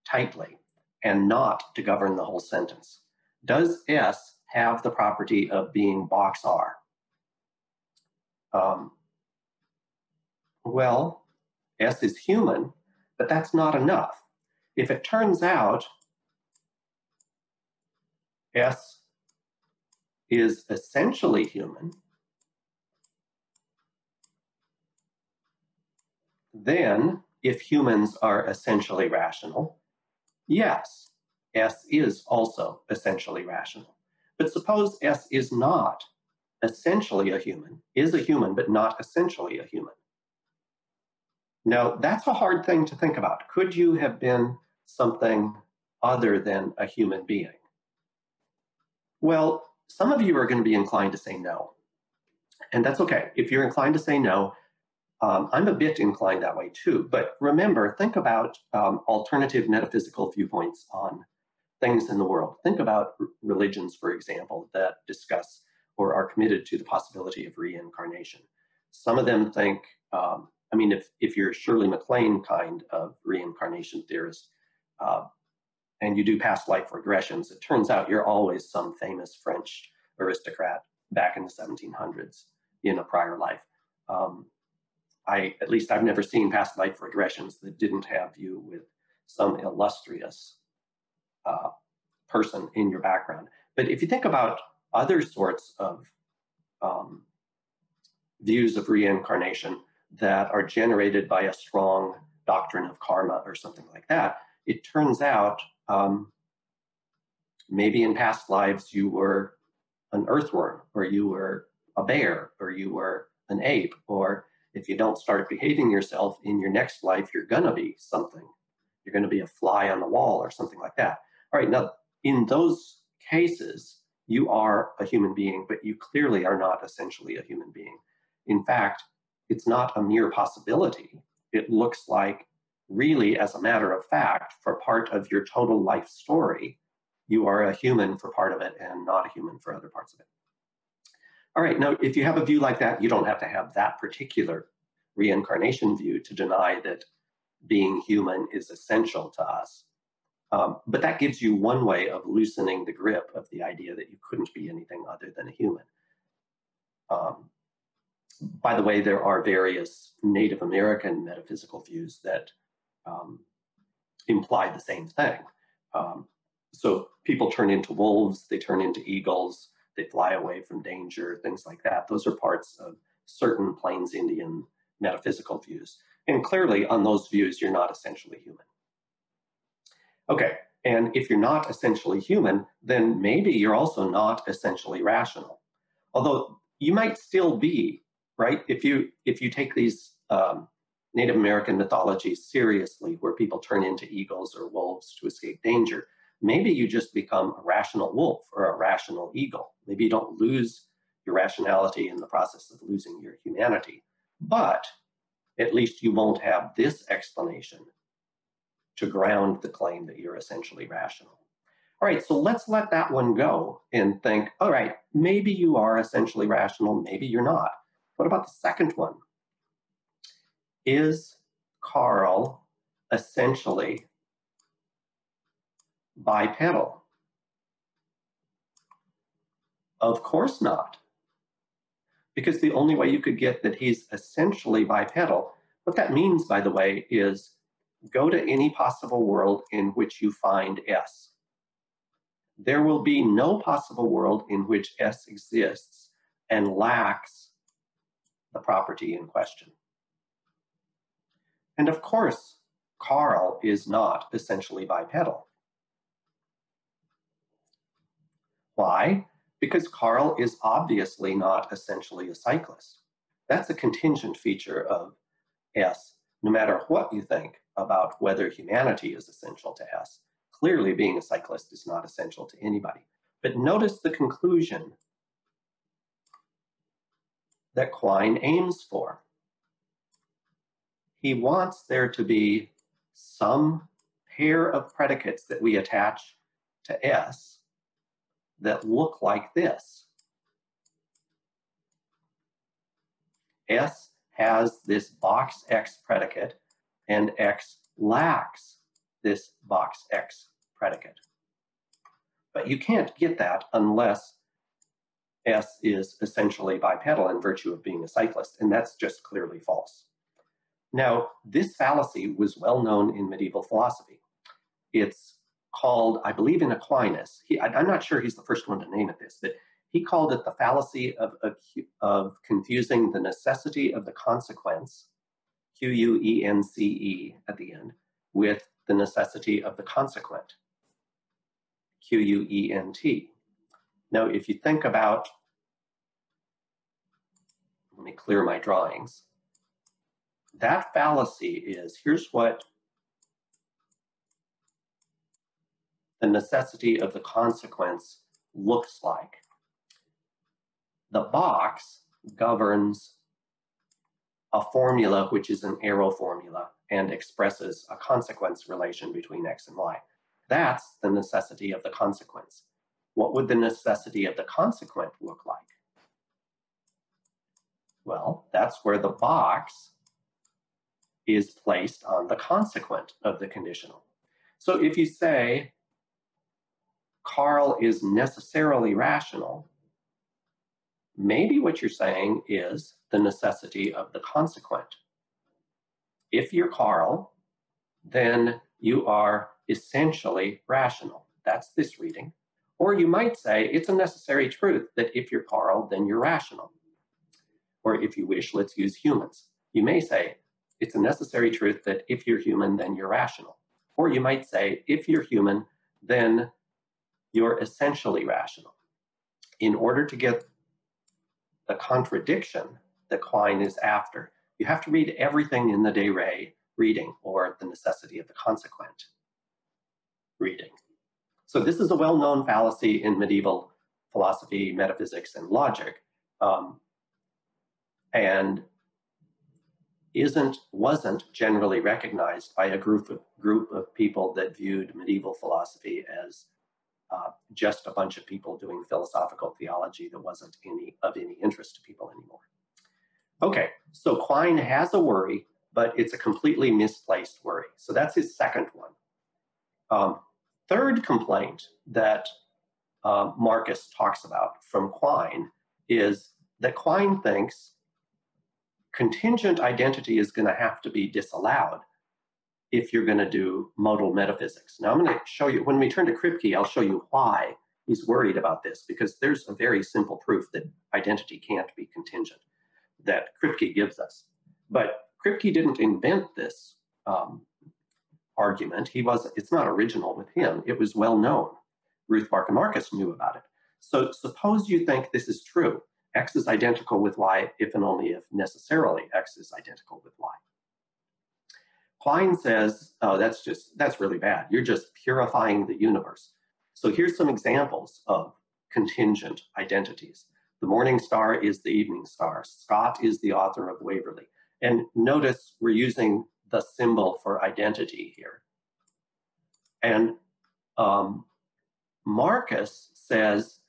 tightly and not to govern the whole sentence. Does S have the property of being box R? Um, well, S is human, but that's not enough. If it turns out S is essentially human, then if humans are essentially rational, Yes, S is also essentially rational. But suppose S is not essentially a human, is a human, but not essentially a human. Now, that's a hard thing to think about. Could you have been something other than a human being? Well, some of you are going to be inclined to say no. And that's okay. If you're inclined to say no, um, I'm a bit inclined that way too. But remember, think about um, alternative metaphysical viewpoints on things in the world. Think about religions, for example, that discuss or are committed to the possibility of reincarnation. Some of them think um, I mean, if, if you're Shirley MacLaine kind of reincarnation theorist, uh, and you do past life regressions, it turns out you're always some famous French aristocrat back in the 1700s in a prior life. Um, I, at least I've never seen past life regressions that didn't have you with some illustrious uh, person in your background. But if you think about other sorts of um, views of reincarnation that are generated by a strong doctrine of karma or something like that, it turns out um, maybe in past lives you were an earthworm or you were a bear or you were an ape or if you don't start behaving yourself in your next life you're going to be something. You're going to be a fly on the wall or something like that. All right now in those cases you are a human being but you clearly are not essentially a human being. In fact it's not a mere possibility. It looks like really as a matter of fact for part of your total life story you are a human for part of it and not a human for other parts of it all right, now if you have a view like that, you don't have to have that particular reincarnation view to deny that being human is essential to us. Um, but that gives you one way of loosening the grip of the idea that you couldn't be anything other than a human. Um, by the way, there are various Native American metaphysical views that um, imply the same thing. Um, so people turn into wolves, they turn into eagles, they fly away from danger, things like that. Those are parts of certain Plains Indian metaphysical views. And clearly, on those views, you're not essentially human. Okay, and if you're not essentially human, then maybe you're also not essentially rational. Although you might still be, right? If you if you take these um, Native American mythologies seriously, where people turn into eagles or wolves to escape danger, maybe you just become a rational wolf or a rational eagle. Maybe you don't lose your rationality in the process of losing your humanity, but at least you won't have this explanation to ground the claim that you're essentially rational. All right, so let's let that one go and think, all right, maybe you are essentially rational, maybe you're not. What about the second one? Is Carl essentially bipedal? Of course not. Because the only way you could get that he's essentially bipedal, what that means, by the way, is go to any possible world in which you find S. There will be no possible world in which S exists and lacks the property in question. And of course, Carl is not essentially bipedal. Why? Because Carl is obviously not essentially a cyclist. That's a contingent feature of S, no matter what you think about whether humanity is essential to S. Clearly, being a cyclist is not essential to anybody. But notice the conclusion that Quine aims for. He wants there to be some pair of predicates that we attach to S that look like this. S has this box X predicate and X lacks this box X predicate. But you can't get that unless S is essentially bipedal in virtue of being a cyclist, and that's just clearly false. Now, this fallacy was well known in medieval philosophy. It's called, I believe in Aquinas, he, I, am not sure he's the first one to name it this, but he called it the fallacy of, of, of confusing the necessity of the consequence, Q U E N C E at the end, with the necessity of the consequent, Q U E N T. Now, if you think about, let me clear my drawings. That fallacy is here's what the necessity of the consequence looks like. The box governs a formula which is an arrow formula and expresses a consequence relation between x and y. That's the necessity of the consequence. What would the necessity of the consequent look like? Well, that's where the box is placed on the consequent of the conditional. So if you say Carl is necessarily rational, maybe what you're saying is the necessity of the consequent. If you're Carl, then you are essentially rational. That's this reading. Or you might say it's a necessary truth that if you're Carl, then you're rational. Or if you wish, let's use humans. You may say it's a necessary truth that if you're human, then you're rational. Or you might say if you're human, then you're essentially rational. In order to get the contradiction that Quine is after, you have to read everything in the de re reading or the necessity of the consequent reading. So this is a well-known fallacy in medieval philosophy, metaphysics, and logic, um, and isn't wasn't generally recognized by a group of group of people that viewed medieval philosophy as uh, just a bunch of people doing philosophical theology that wasn't any of any interest to people anymore. Okay, so Quine has a worry, but it's a completely misplaced worry. So that's his second one. Um, third complaint that uh, Marcus talks about from Quine is that Quine thinks contingent identity is going to have to be disallowed if you're going to do modal metaphysics. Now, I'm going to show you, when we turn to Kripke, I'll show you why he's worried about this, because there's a very simple proof that identity can't be contingent that Kripke gives us. But Kripke didn't invent this um, argument. He was, it's not original with him. It was well known. Ruth Barcan Marcus knew about it. So suppose you think this is true. X is identical with Y if and only if necessarily X is identical with Y. Quine says, oh, that's just, that's really bad. You're just purifying the universe. So here's some examples of contingent identities. The morning star is the evening star. Scott is the author of Waverley. And notice we're using the symbol for identity here. And um, Marcus says,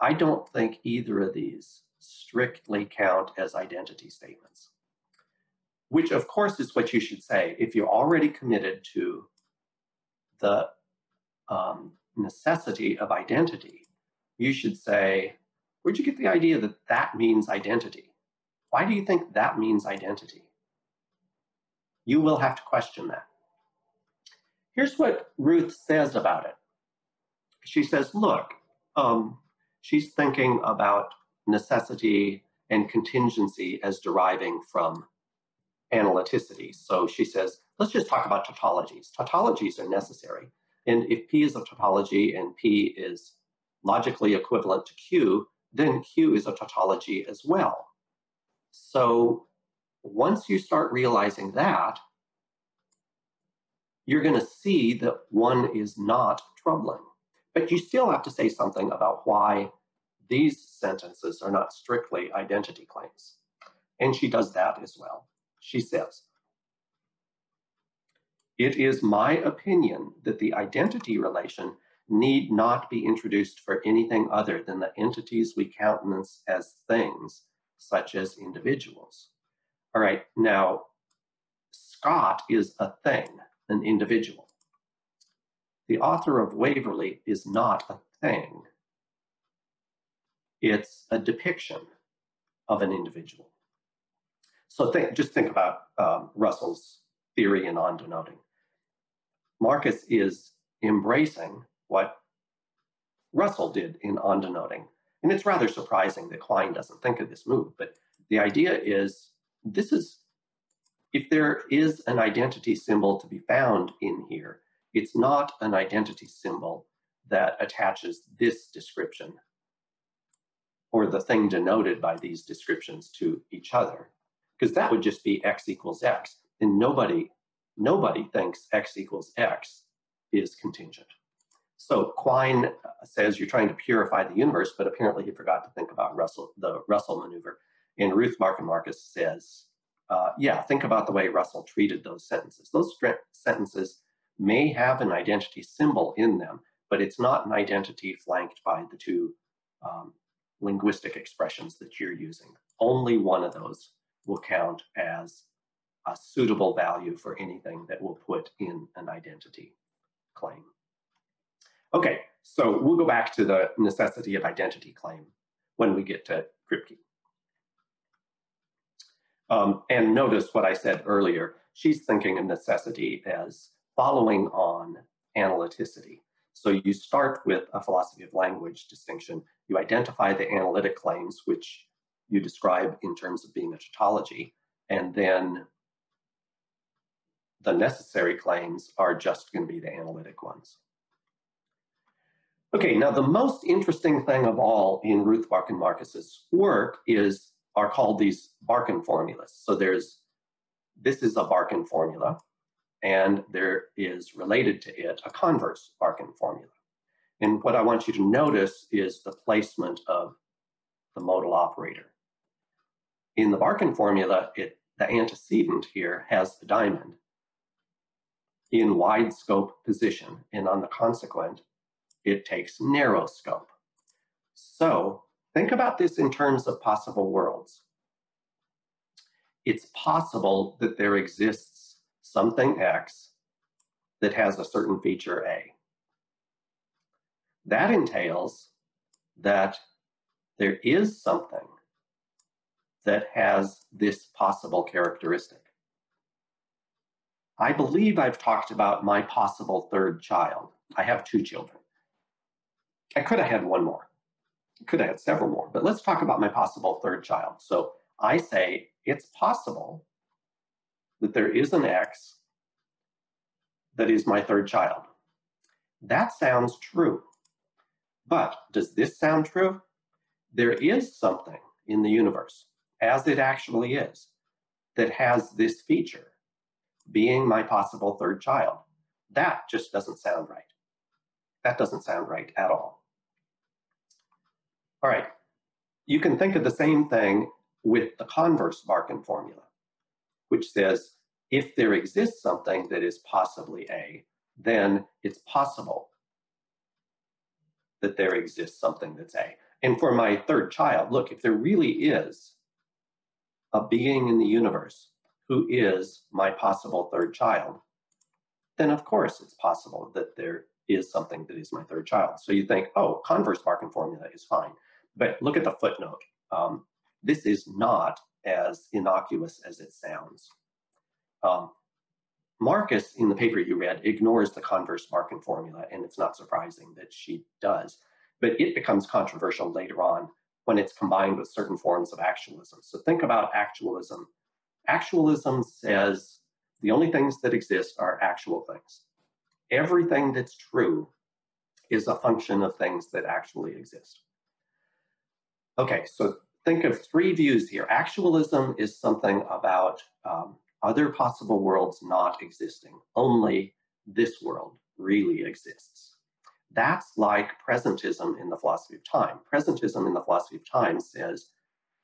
I don't think either of these strictly count as identity statements which of course is what you should say if you're already committed to the um, necessity of identity. You should say, where'd you get the idea that that means identity? Why do you think that means identity? You will have to question that. Here's what Ruth says about it. She says, look, um, she's thinking about necessity and contingency as deriving from analyticity. So she says, let's just talk about tautologies. Tautologies are necessary. And if P is a tautology and P is logically equivalent to Q, then Q is a tautology as well. So once you start realizing that, you're going to see that one is not troubling. But you still have to say something about why these sentences are not strictly identity claims. And she does that as well she says, It is my opinion that the identity relation need not be introduced for anything other than the entities we countenance as things, such as individuals. All right, now, Scott is a thing, an individual. The author of Waverley is not a thing. It's a depiction of an individual. So think, just think about um, Russell's theory in on denoting. Marcus is embracing what Russell did in on denoting. And it's rather surprising that Quine doesn't think of this move, but the idea is this is, if there is an identity symbol to be found in here, it's not an identity symbol that attaches this description or the thing denoted by these descriptions to each other because that would just be x equals x. And nobody, nobody thinks x equals x is contingent. So Quine says you're trying to purify the universe, but apparently he forgot to think about Russell, the Russell maneuver. And Ruth Barcan Marcus says, uh, yeah, think about the way Russell treated those sentences. Those sentences may have an identity symbol in them, but it's not an identity flanked by the two um, linguistic expressions that you're using. Only one of those will count as a suitable value for anything that we'll put in an identity claim. Okay, so we'll go back to the necessity of identity claim when we get to Kripke. Um, and notice what I said earlier. She's thinking of necessity as following on analyticity. So you start with a philosophy of language distinction. You identify the analytic claims, which you describe in terms of being a tautology, and then the necessary claims are just going to be the analytic ones. Okay, now the most interesting thing of all in Ruth Barcan Marcus's work is are called these Barcan formulas. So there's this is a Barcan formula, and there is related to it a converse Barcan formula. And what I want you to notice is the placement of the modal operator. In the Barcan formula, it, the antecedent here has the diamond in wide scope position, and on the consequent, it takes narrow scope. So think about this in terms of possible worlds. It's possible that there exists something X that has a certain feature A. That entails that there is something that has this possible characteristic. I believe I've talked about my possible third child. I have two children. I could have had one more. I Could have had several more, but let's talk about my possible third child. So I say it's possible that there is an X that is my third child. That sounds true. But does this sound true? There is something in the universe, as it actually is, that has this feature, being my possible third child. That just doesn't sound right. That doesn't sound right at all. All right, you can think of the same thing with the converse Barcan formula, which says if there exists something that is possibly A, then it's possible that there exists something that's A. And for my third child, look, if there really is a being in the universe who is my possible third child, then of course it's possible that there is something that is my third child. So you think, oh, converse Barcan formula is fine. But look at the footnote. Um, this is not as innocuous as it sounds. Um, Marcus, in the paper you read, ignores the converse Barcan formula, and it's not surprising that she does. But it becomes controversial later on when it's combined with certain forms of actualism. So think about actualism. Actualism says the only things that exist are actual things. Everything that's true is a function of things that actually exist. Okay, so think of three views here. Actualism is something about um, other possible worlds not existing. Only this world really exists. That's like presentism in the philosophy of time. Presentism in the philosophy of time says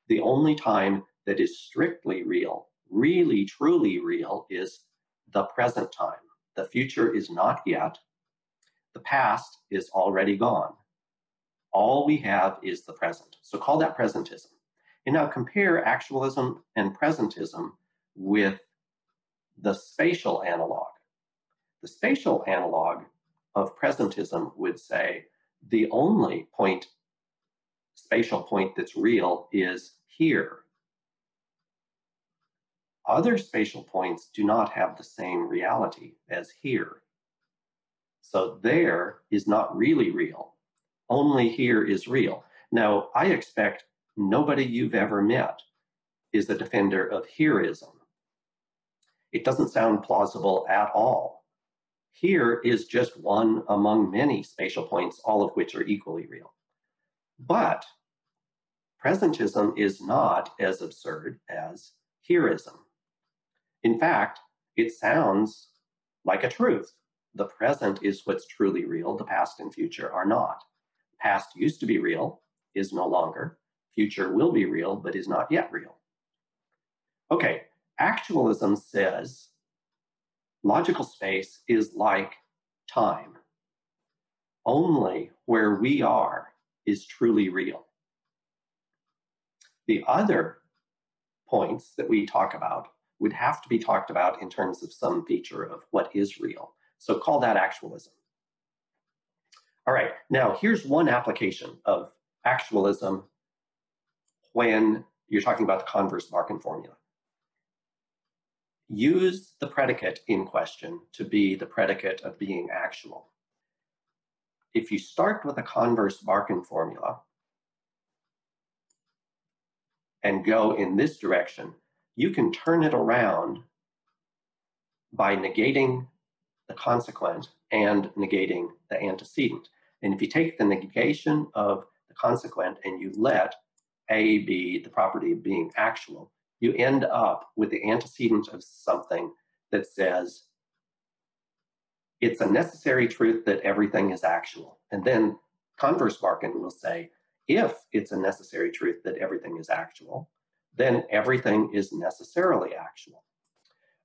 the only time that is strictly real, really, truly real, is the present time. The future is not yet. The past is already gone. All we have is the present. So call that presentism. And now compare actualism and presentism with the spatial analog. The spatial analog of presentism would say the only point, spatial point that's real is here. Other spatial points do not have the same reality as here. So there is not really real only here is real. Now, I expect nobody you've ever met is a defender of hereism. It doesn't sound plausible at all. Here is just one among many spatial points, all of which are equally real. But presentism is not as absurd as hereism. In fact, it sounds like a truth. The present is what's truly real, the past and future are not. Past used to be real, is no longer. Future will be real, but is not yet real. Okay, actualism says logical space is like time. Only where we are is truly real. The other points that we talk about, would have to be talked about in terms of some feature of what is real. So call that actualism. All right, now here's one application of actualism when you're talking about the converse Barcan formula. Use the predicate in question to be the predicate of being actual. If you start with a converse Barcan formula and go in this direction, you can turn it around by negating the consequent and negating the antecedent. And if you take the negation of the consequent and you let A be the property of being actual, you end up with the antecedent of something that says it's a necessary truth that everything is actual. And then converse Barcan will say, if it's a necessary truth that everything is actual, then everything is necessarily actual.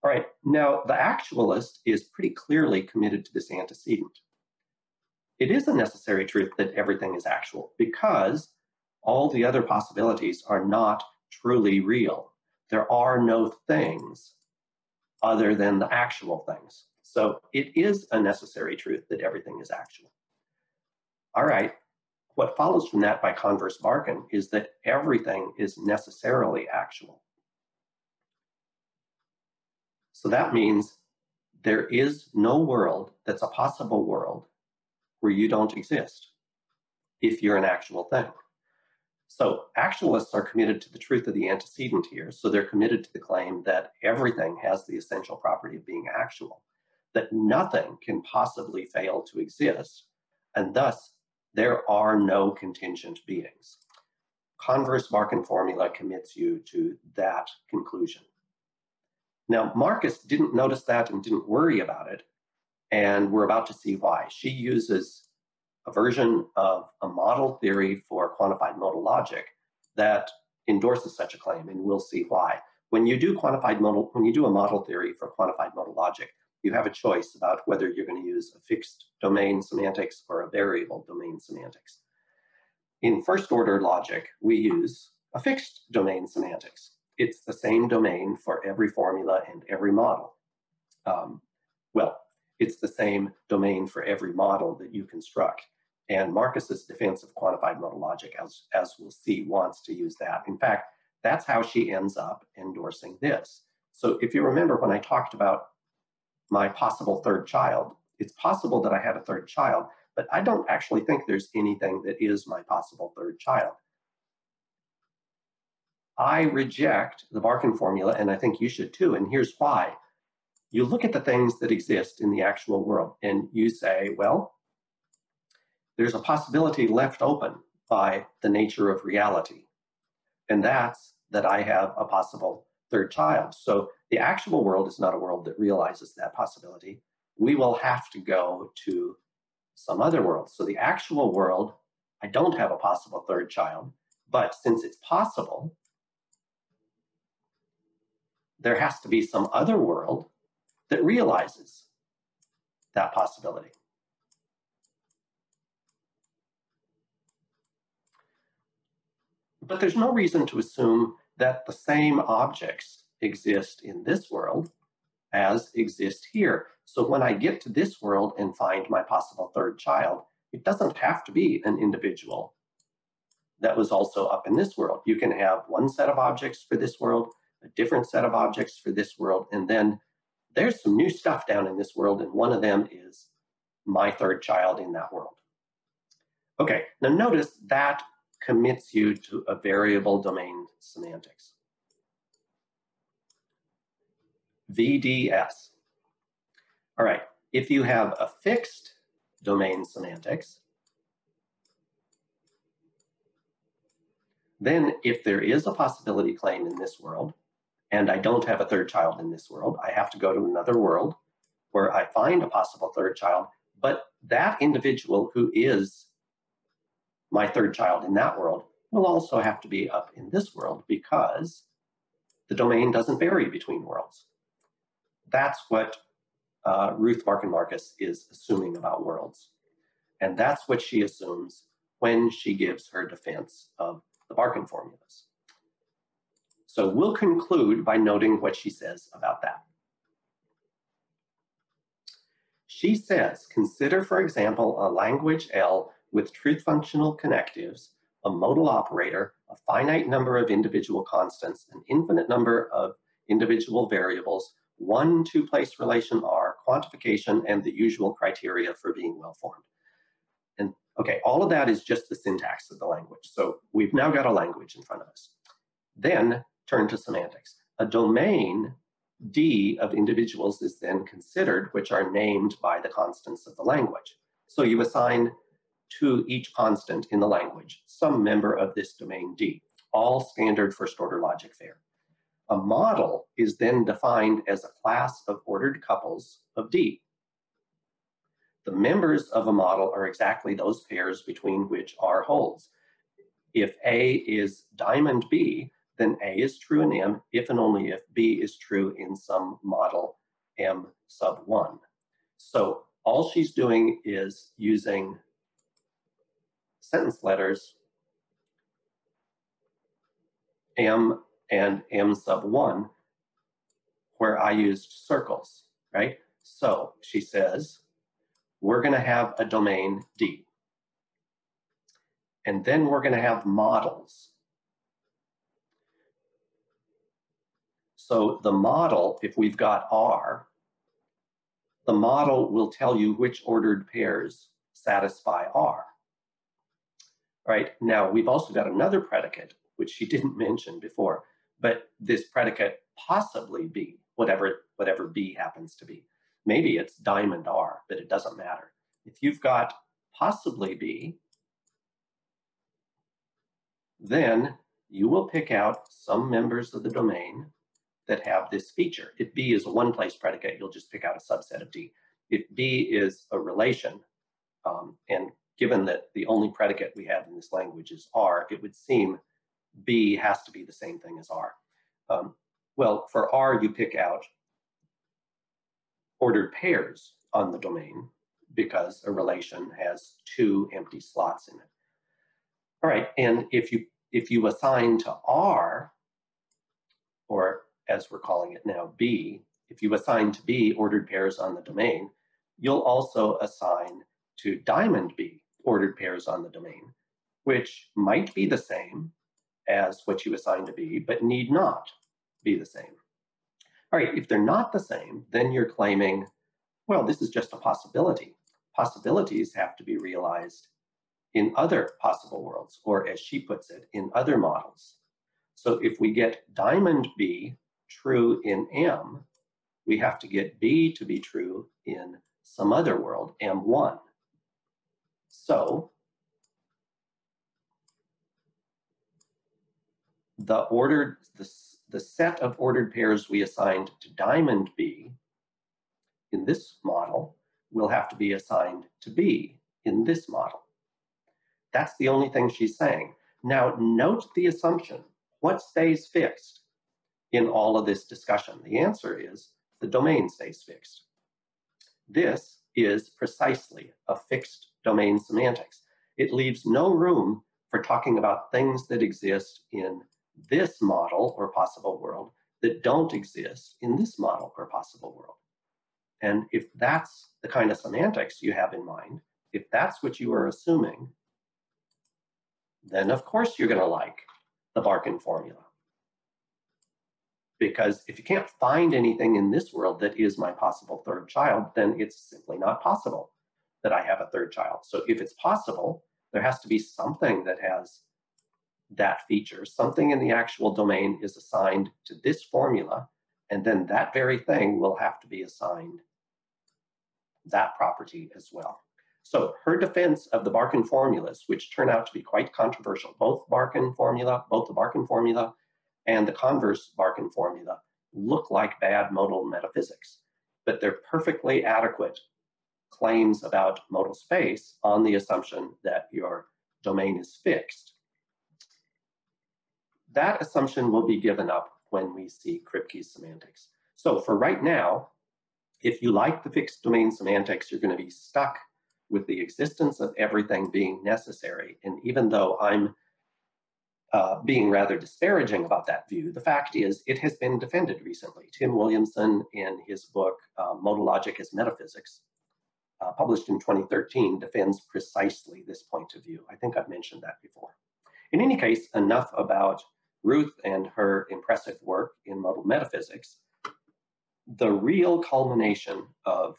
All right, now the actualist is pretty clearly committed to this antecedent. It is a necessary truth that everything is actual because all the other possibilities are not truly real. There are no things other than the actual things. So it is a necessary truth that everything is actual. All right, what follows from that by converse Barcan is that everything is necessarily actual. So that means there is no world that's a possible world where you don't exist if you're an actual thing. So actualists are committed to the truth of the antecedent here. So they're committed to the claim that everything has the essential property of being actual, that nothing can possibly fail to exist, and thus there are no contingent beings. Converse Barcan formula commits you to that conclusion. Now, Marcus didn't notice that and didn't worry about it, and we're about to see why. She uses a version of a model theory for quantified modal logic that endorses such a claim, and we'll see why. When you do quantified modal, when you do a model theory for quantified modal logic, you have a choice about whether you're going to use a fixed domain semantics or a variable domain semantics. In first order logic, we use a fixed domain semantics. It's the same domain for every formula and every model. Um, well, it's the same domain for every model that you construct. And Marcus's defense of quantified modal logic, as, as we'll see, wants to use that. In fact, that's how she ends up endorsing this. So if you remember when I talked about my possible third child. It's possible that I have a third child, but I don't actually think there's anything that is my possible third child. I reject the Barcan formula, and I think you should too, and here's why. You look at the things that exist in the actual world, and you say, well, there's a possibility left open by the nature of reality, and that's that I have a possible third child. So the actual world is not a world that realizes that possibility. We will have to go to some other world. So the actual world, I don't have a possible third child, but since it's possible, there has to be some other world that realizes that possibility. But there's no reason to assume that the same objects exist in this world as exist here. So when I get to this world and find my possible third child, it doesn't have to be an individual that was also up in this world. You can have one set of objects for this world, a different set of objects for this world, and then there's some new stuff down in this world, and one of them is my third child in that world. Okay, now notice that commits you to a variable domain semantics. VDS. All right, if you have a fixed domain semantics, then if there is a possibility claim in this world, and I don't have a third child in this world, I have to go to another world where I find a possible third child, but that individual who is my third child in that world will also have to be up in this world because the domain doesn't vary between worlds. That's what uh, Ruth Barcan Marcus is assuming about worlds. And that's what she assumes when she gives her defense of the Barcan formulas. So we'll conclude by noting what she says about that. She says, consider, for example, a language L with truth functional connectives, a modal operator, a finite number of individual constants, an infinite number of individual variables, one two-place relation R, quantification, and the usual criteria for being well-formed. And okay, all of that is just the syntax of the language. So we've now got a language in front of us. Then turn to semantics. A domain D of individuals is then considered, which are named by the constants of the language. So you assign to each constant in the language some member of this domain D, all standard first order logic fair. A model is then defined as a class of ordered couples of D. The members of a model are exactly those pairs between which R holds. If A is diamond B, then A is true in M if and only if B is true in some model M sub 1. So all she's doing is using sentence letters M and M sub 1 where I used circles, right? So she says, we're going to have a domain D. And then we're going to have models So the model, if we've got R, the model will tell you which ordered pairs satisfy R. Right, now we've also got another predicate, which she didn't mention before, but this predicate possibly be whatever, whatever B happens to be. Maybe it's diamond R, but it doesn't matter. If you've got possibly B, then you will pick out some members of the domain that have this feature. If B is a one-place predicate, you'll just pick out a subset of D. If B is a relation, um, and given that the only predicate we have in this language is R, it would seem B has to be the same thing as R. Um, well, for R, you pick out ordered pairs on the domain because a relation has two empty slots in it. All right, and if you if you assign to R, or as we're calling it now, B, if you assign to B ordered pairs on the domain, you'll also assign to diamond B ordered pairs on the domain, which might be the same as what you assign to B, but need not be the same. All right, if they're not the same, then you're claiming, well, this is just a possibility. Possibilities have to be realized in other possible worlds, or as she puts it, in other models. So if we get diamond B true in M, we have to get B to be true in some other world, M1. So the ordered, the, the set of ordered pairs we assigned to diamond B in this model will have to be assigned to B in this model. That's the only thing she's saying. Now note the assumption. What stays fixed? in all of this discussion? The answer is the domain stays fixed. This is precisely a fixed domain semantics. It leaves no room for talking about things that exist in this model or possible world that don't exist in this model or possible world. And if that's the kind of semantics you have in mind, if that's what you are assuming, then of course you're going to like the Barcan formula because if you can't find anything in this world that is my possible third child, then it's simply not possible that I have a third child. So if it's possible, there has to be something that has that feature. Something in the actual domain is assigned to this formula, and then that very thing will have to be assigned that property as well. So her defense of the Barcan formulas, which turn out to be quite controversial, both Barcan formula, both the Barcan formula and the converse Barcan formula look like bad modal metaphysics, but they're perfectly adequate claims about modal space on the assumption that your domain is fixed. That assumption will be given up when we see Kripke's semantics. So for right now, if you like the fixed domain semantics, you're going to be stuck with the existence of everything being necessary. And even though I'm uh, being rather disparaging about that view, the fact is it has been defended recently. Tim Williamson, in his book uh, Modal Logic as Metaphysics, uh, published in 2013, defends precisely this point of view. I think I've mentioned that before. In any case, enough about Ruth and her impressive work in modal metaphysics. The real culmination of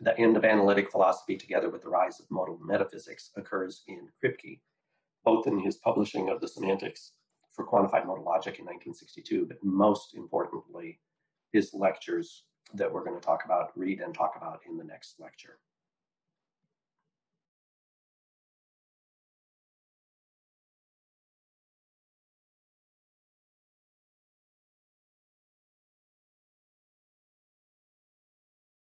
the end of analytic philosophy together with the rise of modal metaphysics occurs in Kripke, both in his publishing of the semantics for quantified modal logic in 1962, but most importantly, his lectures that we're going to talk about, read and talk about in the next lecture.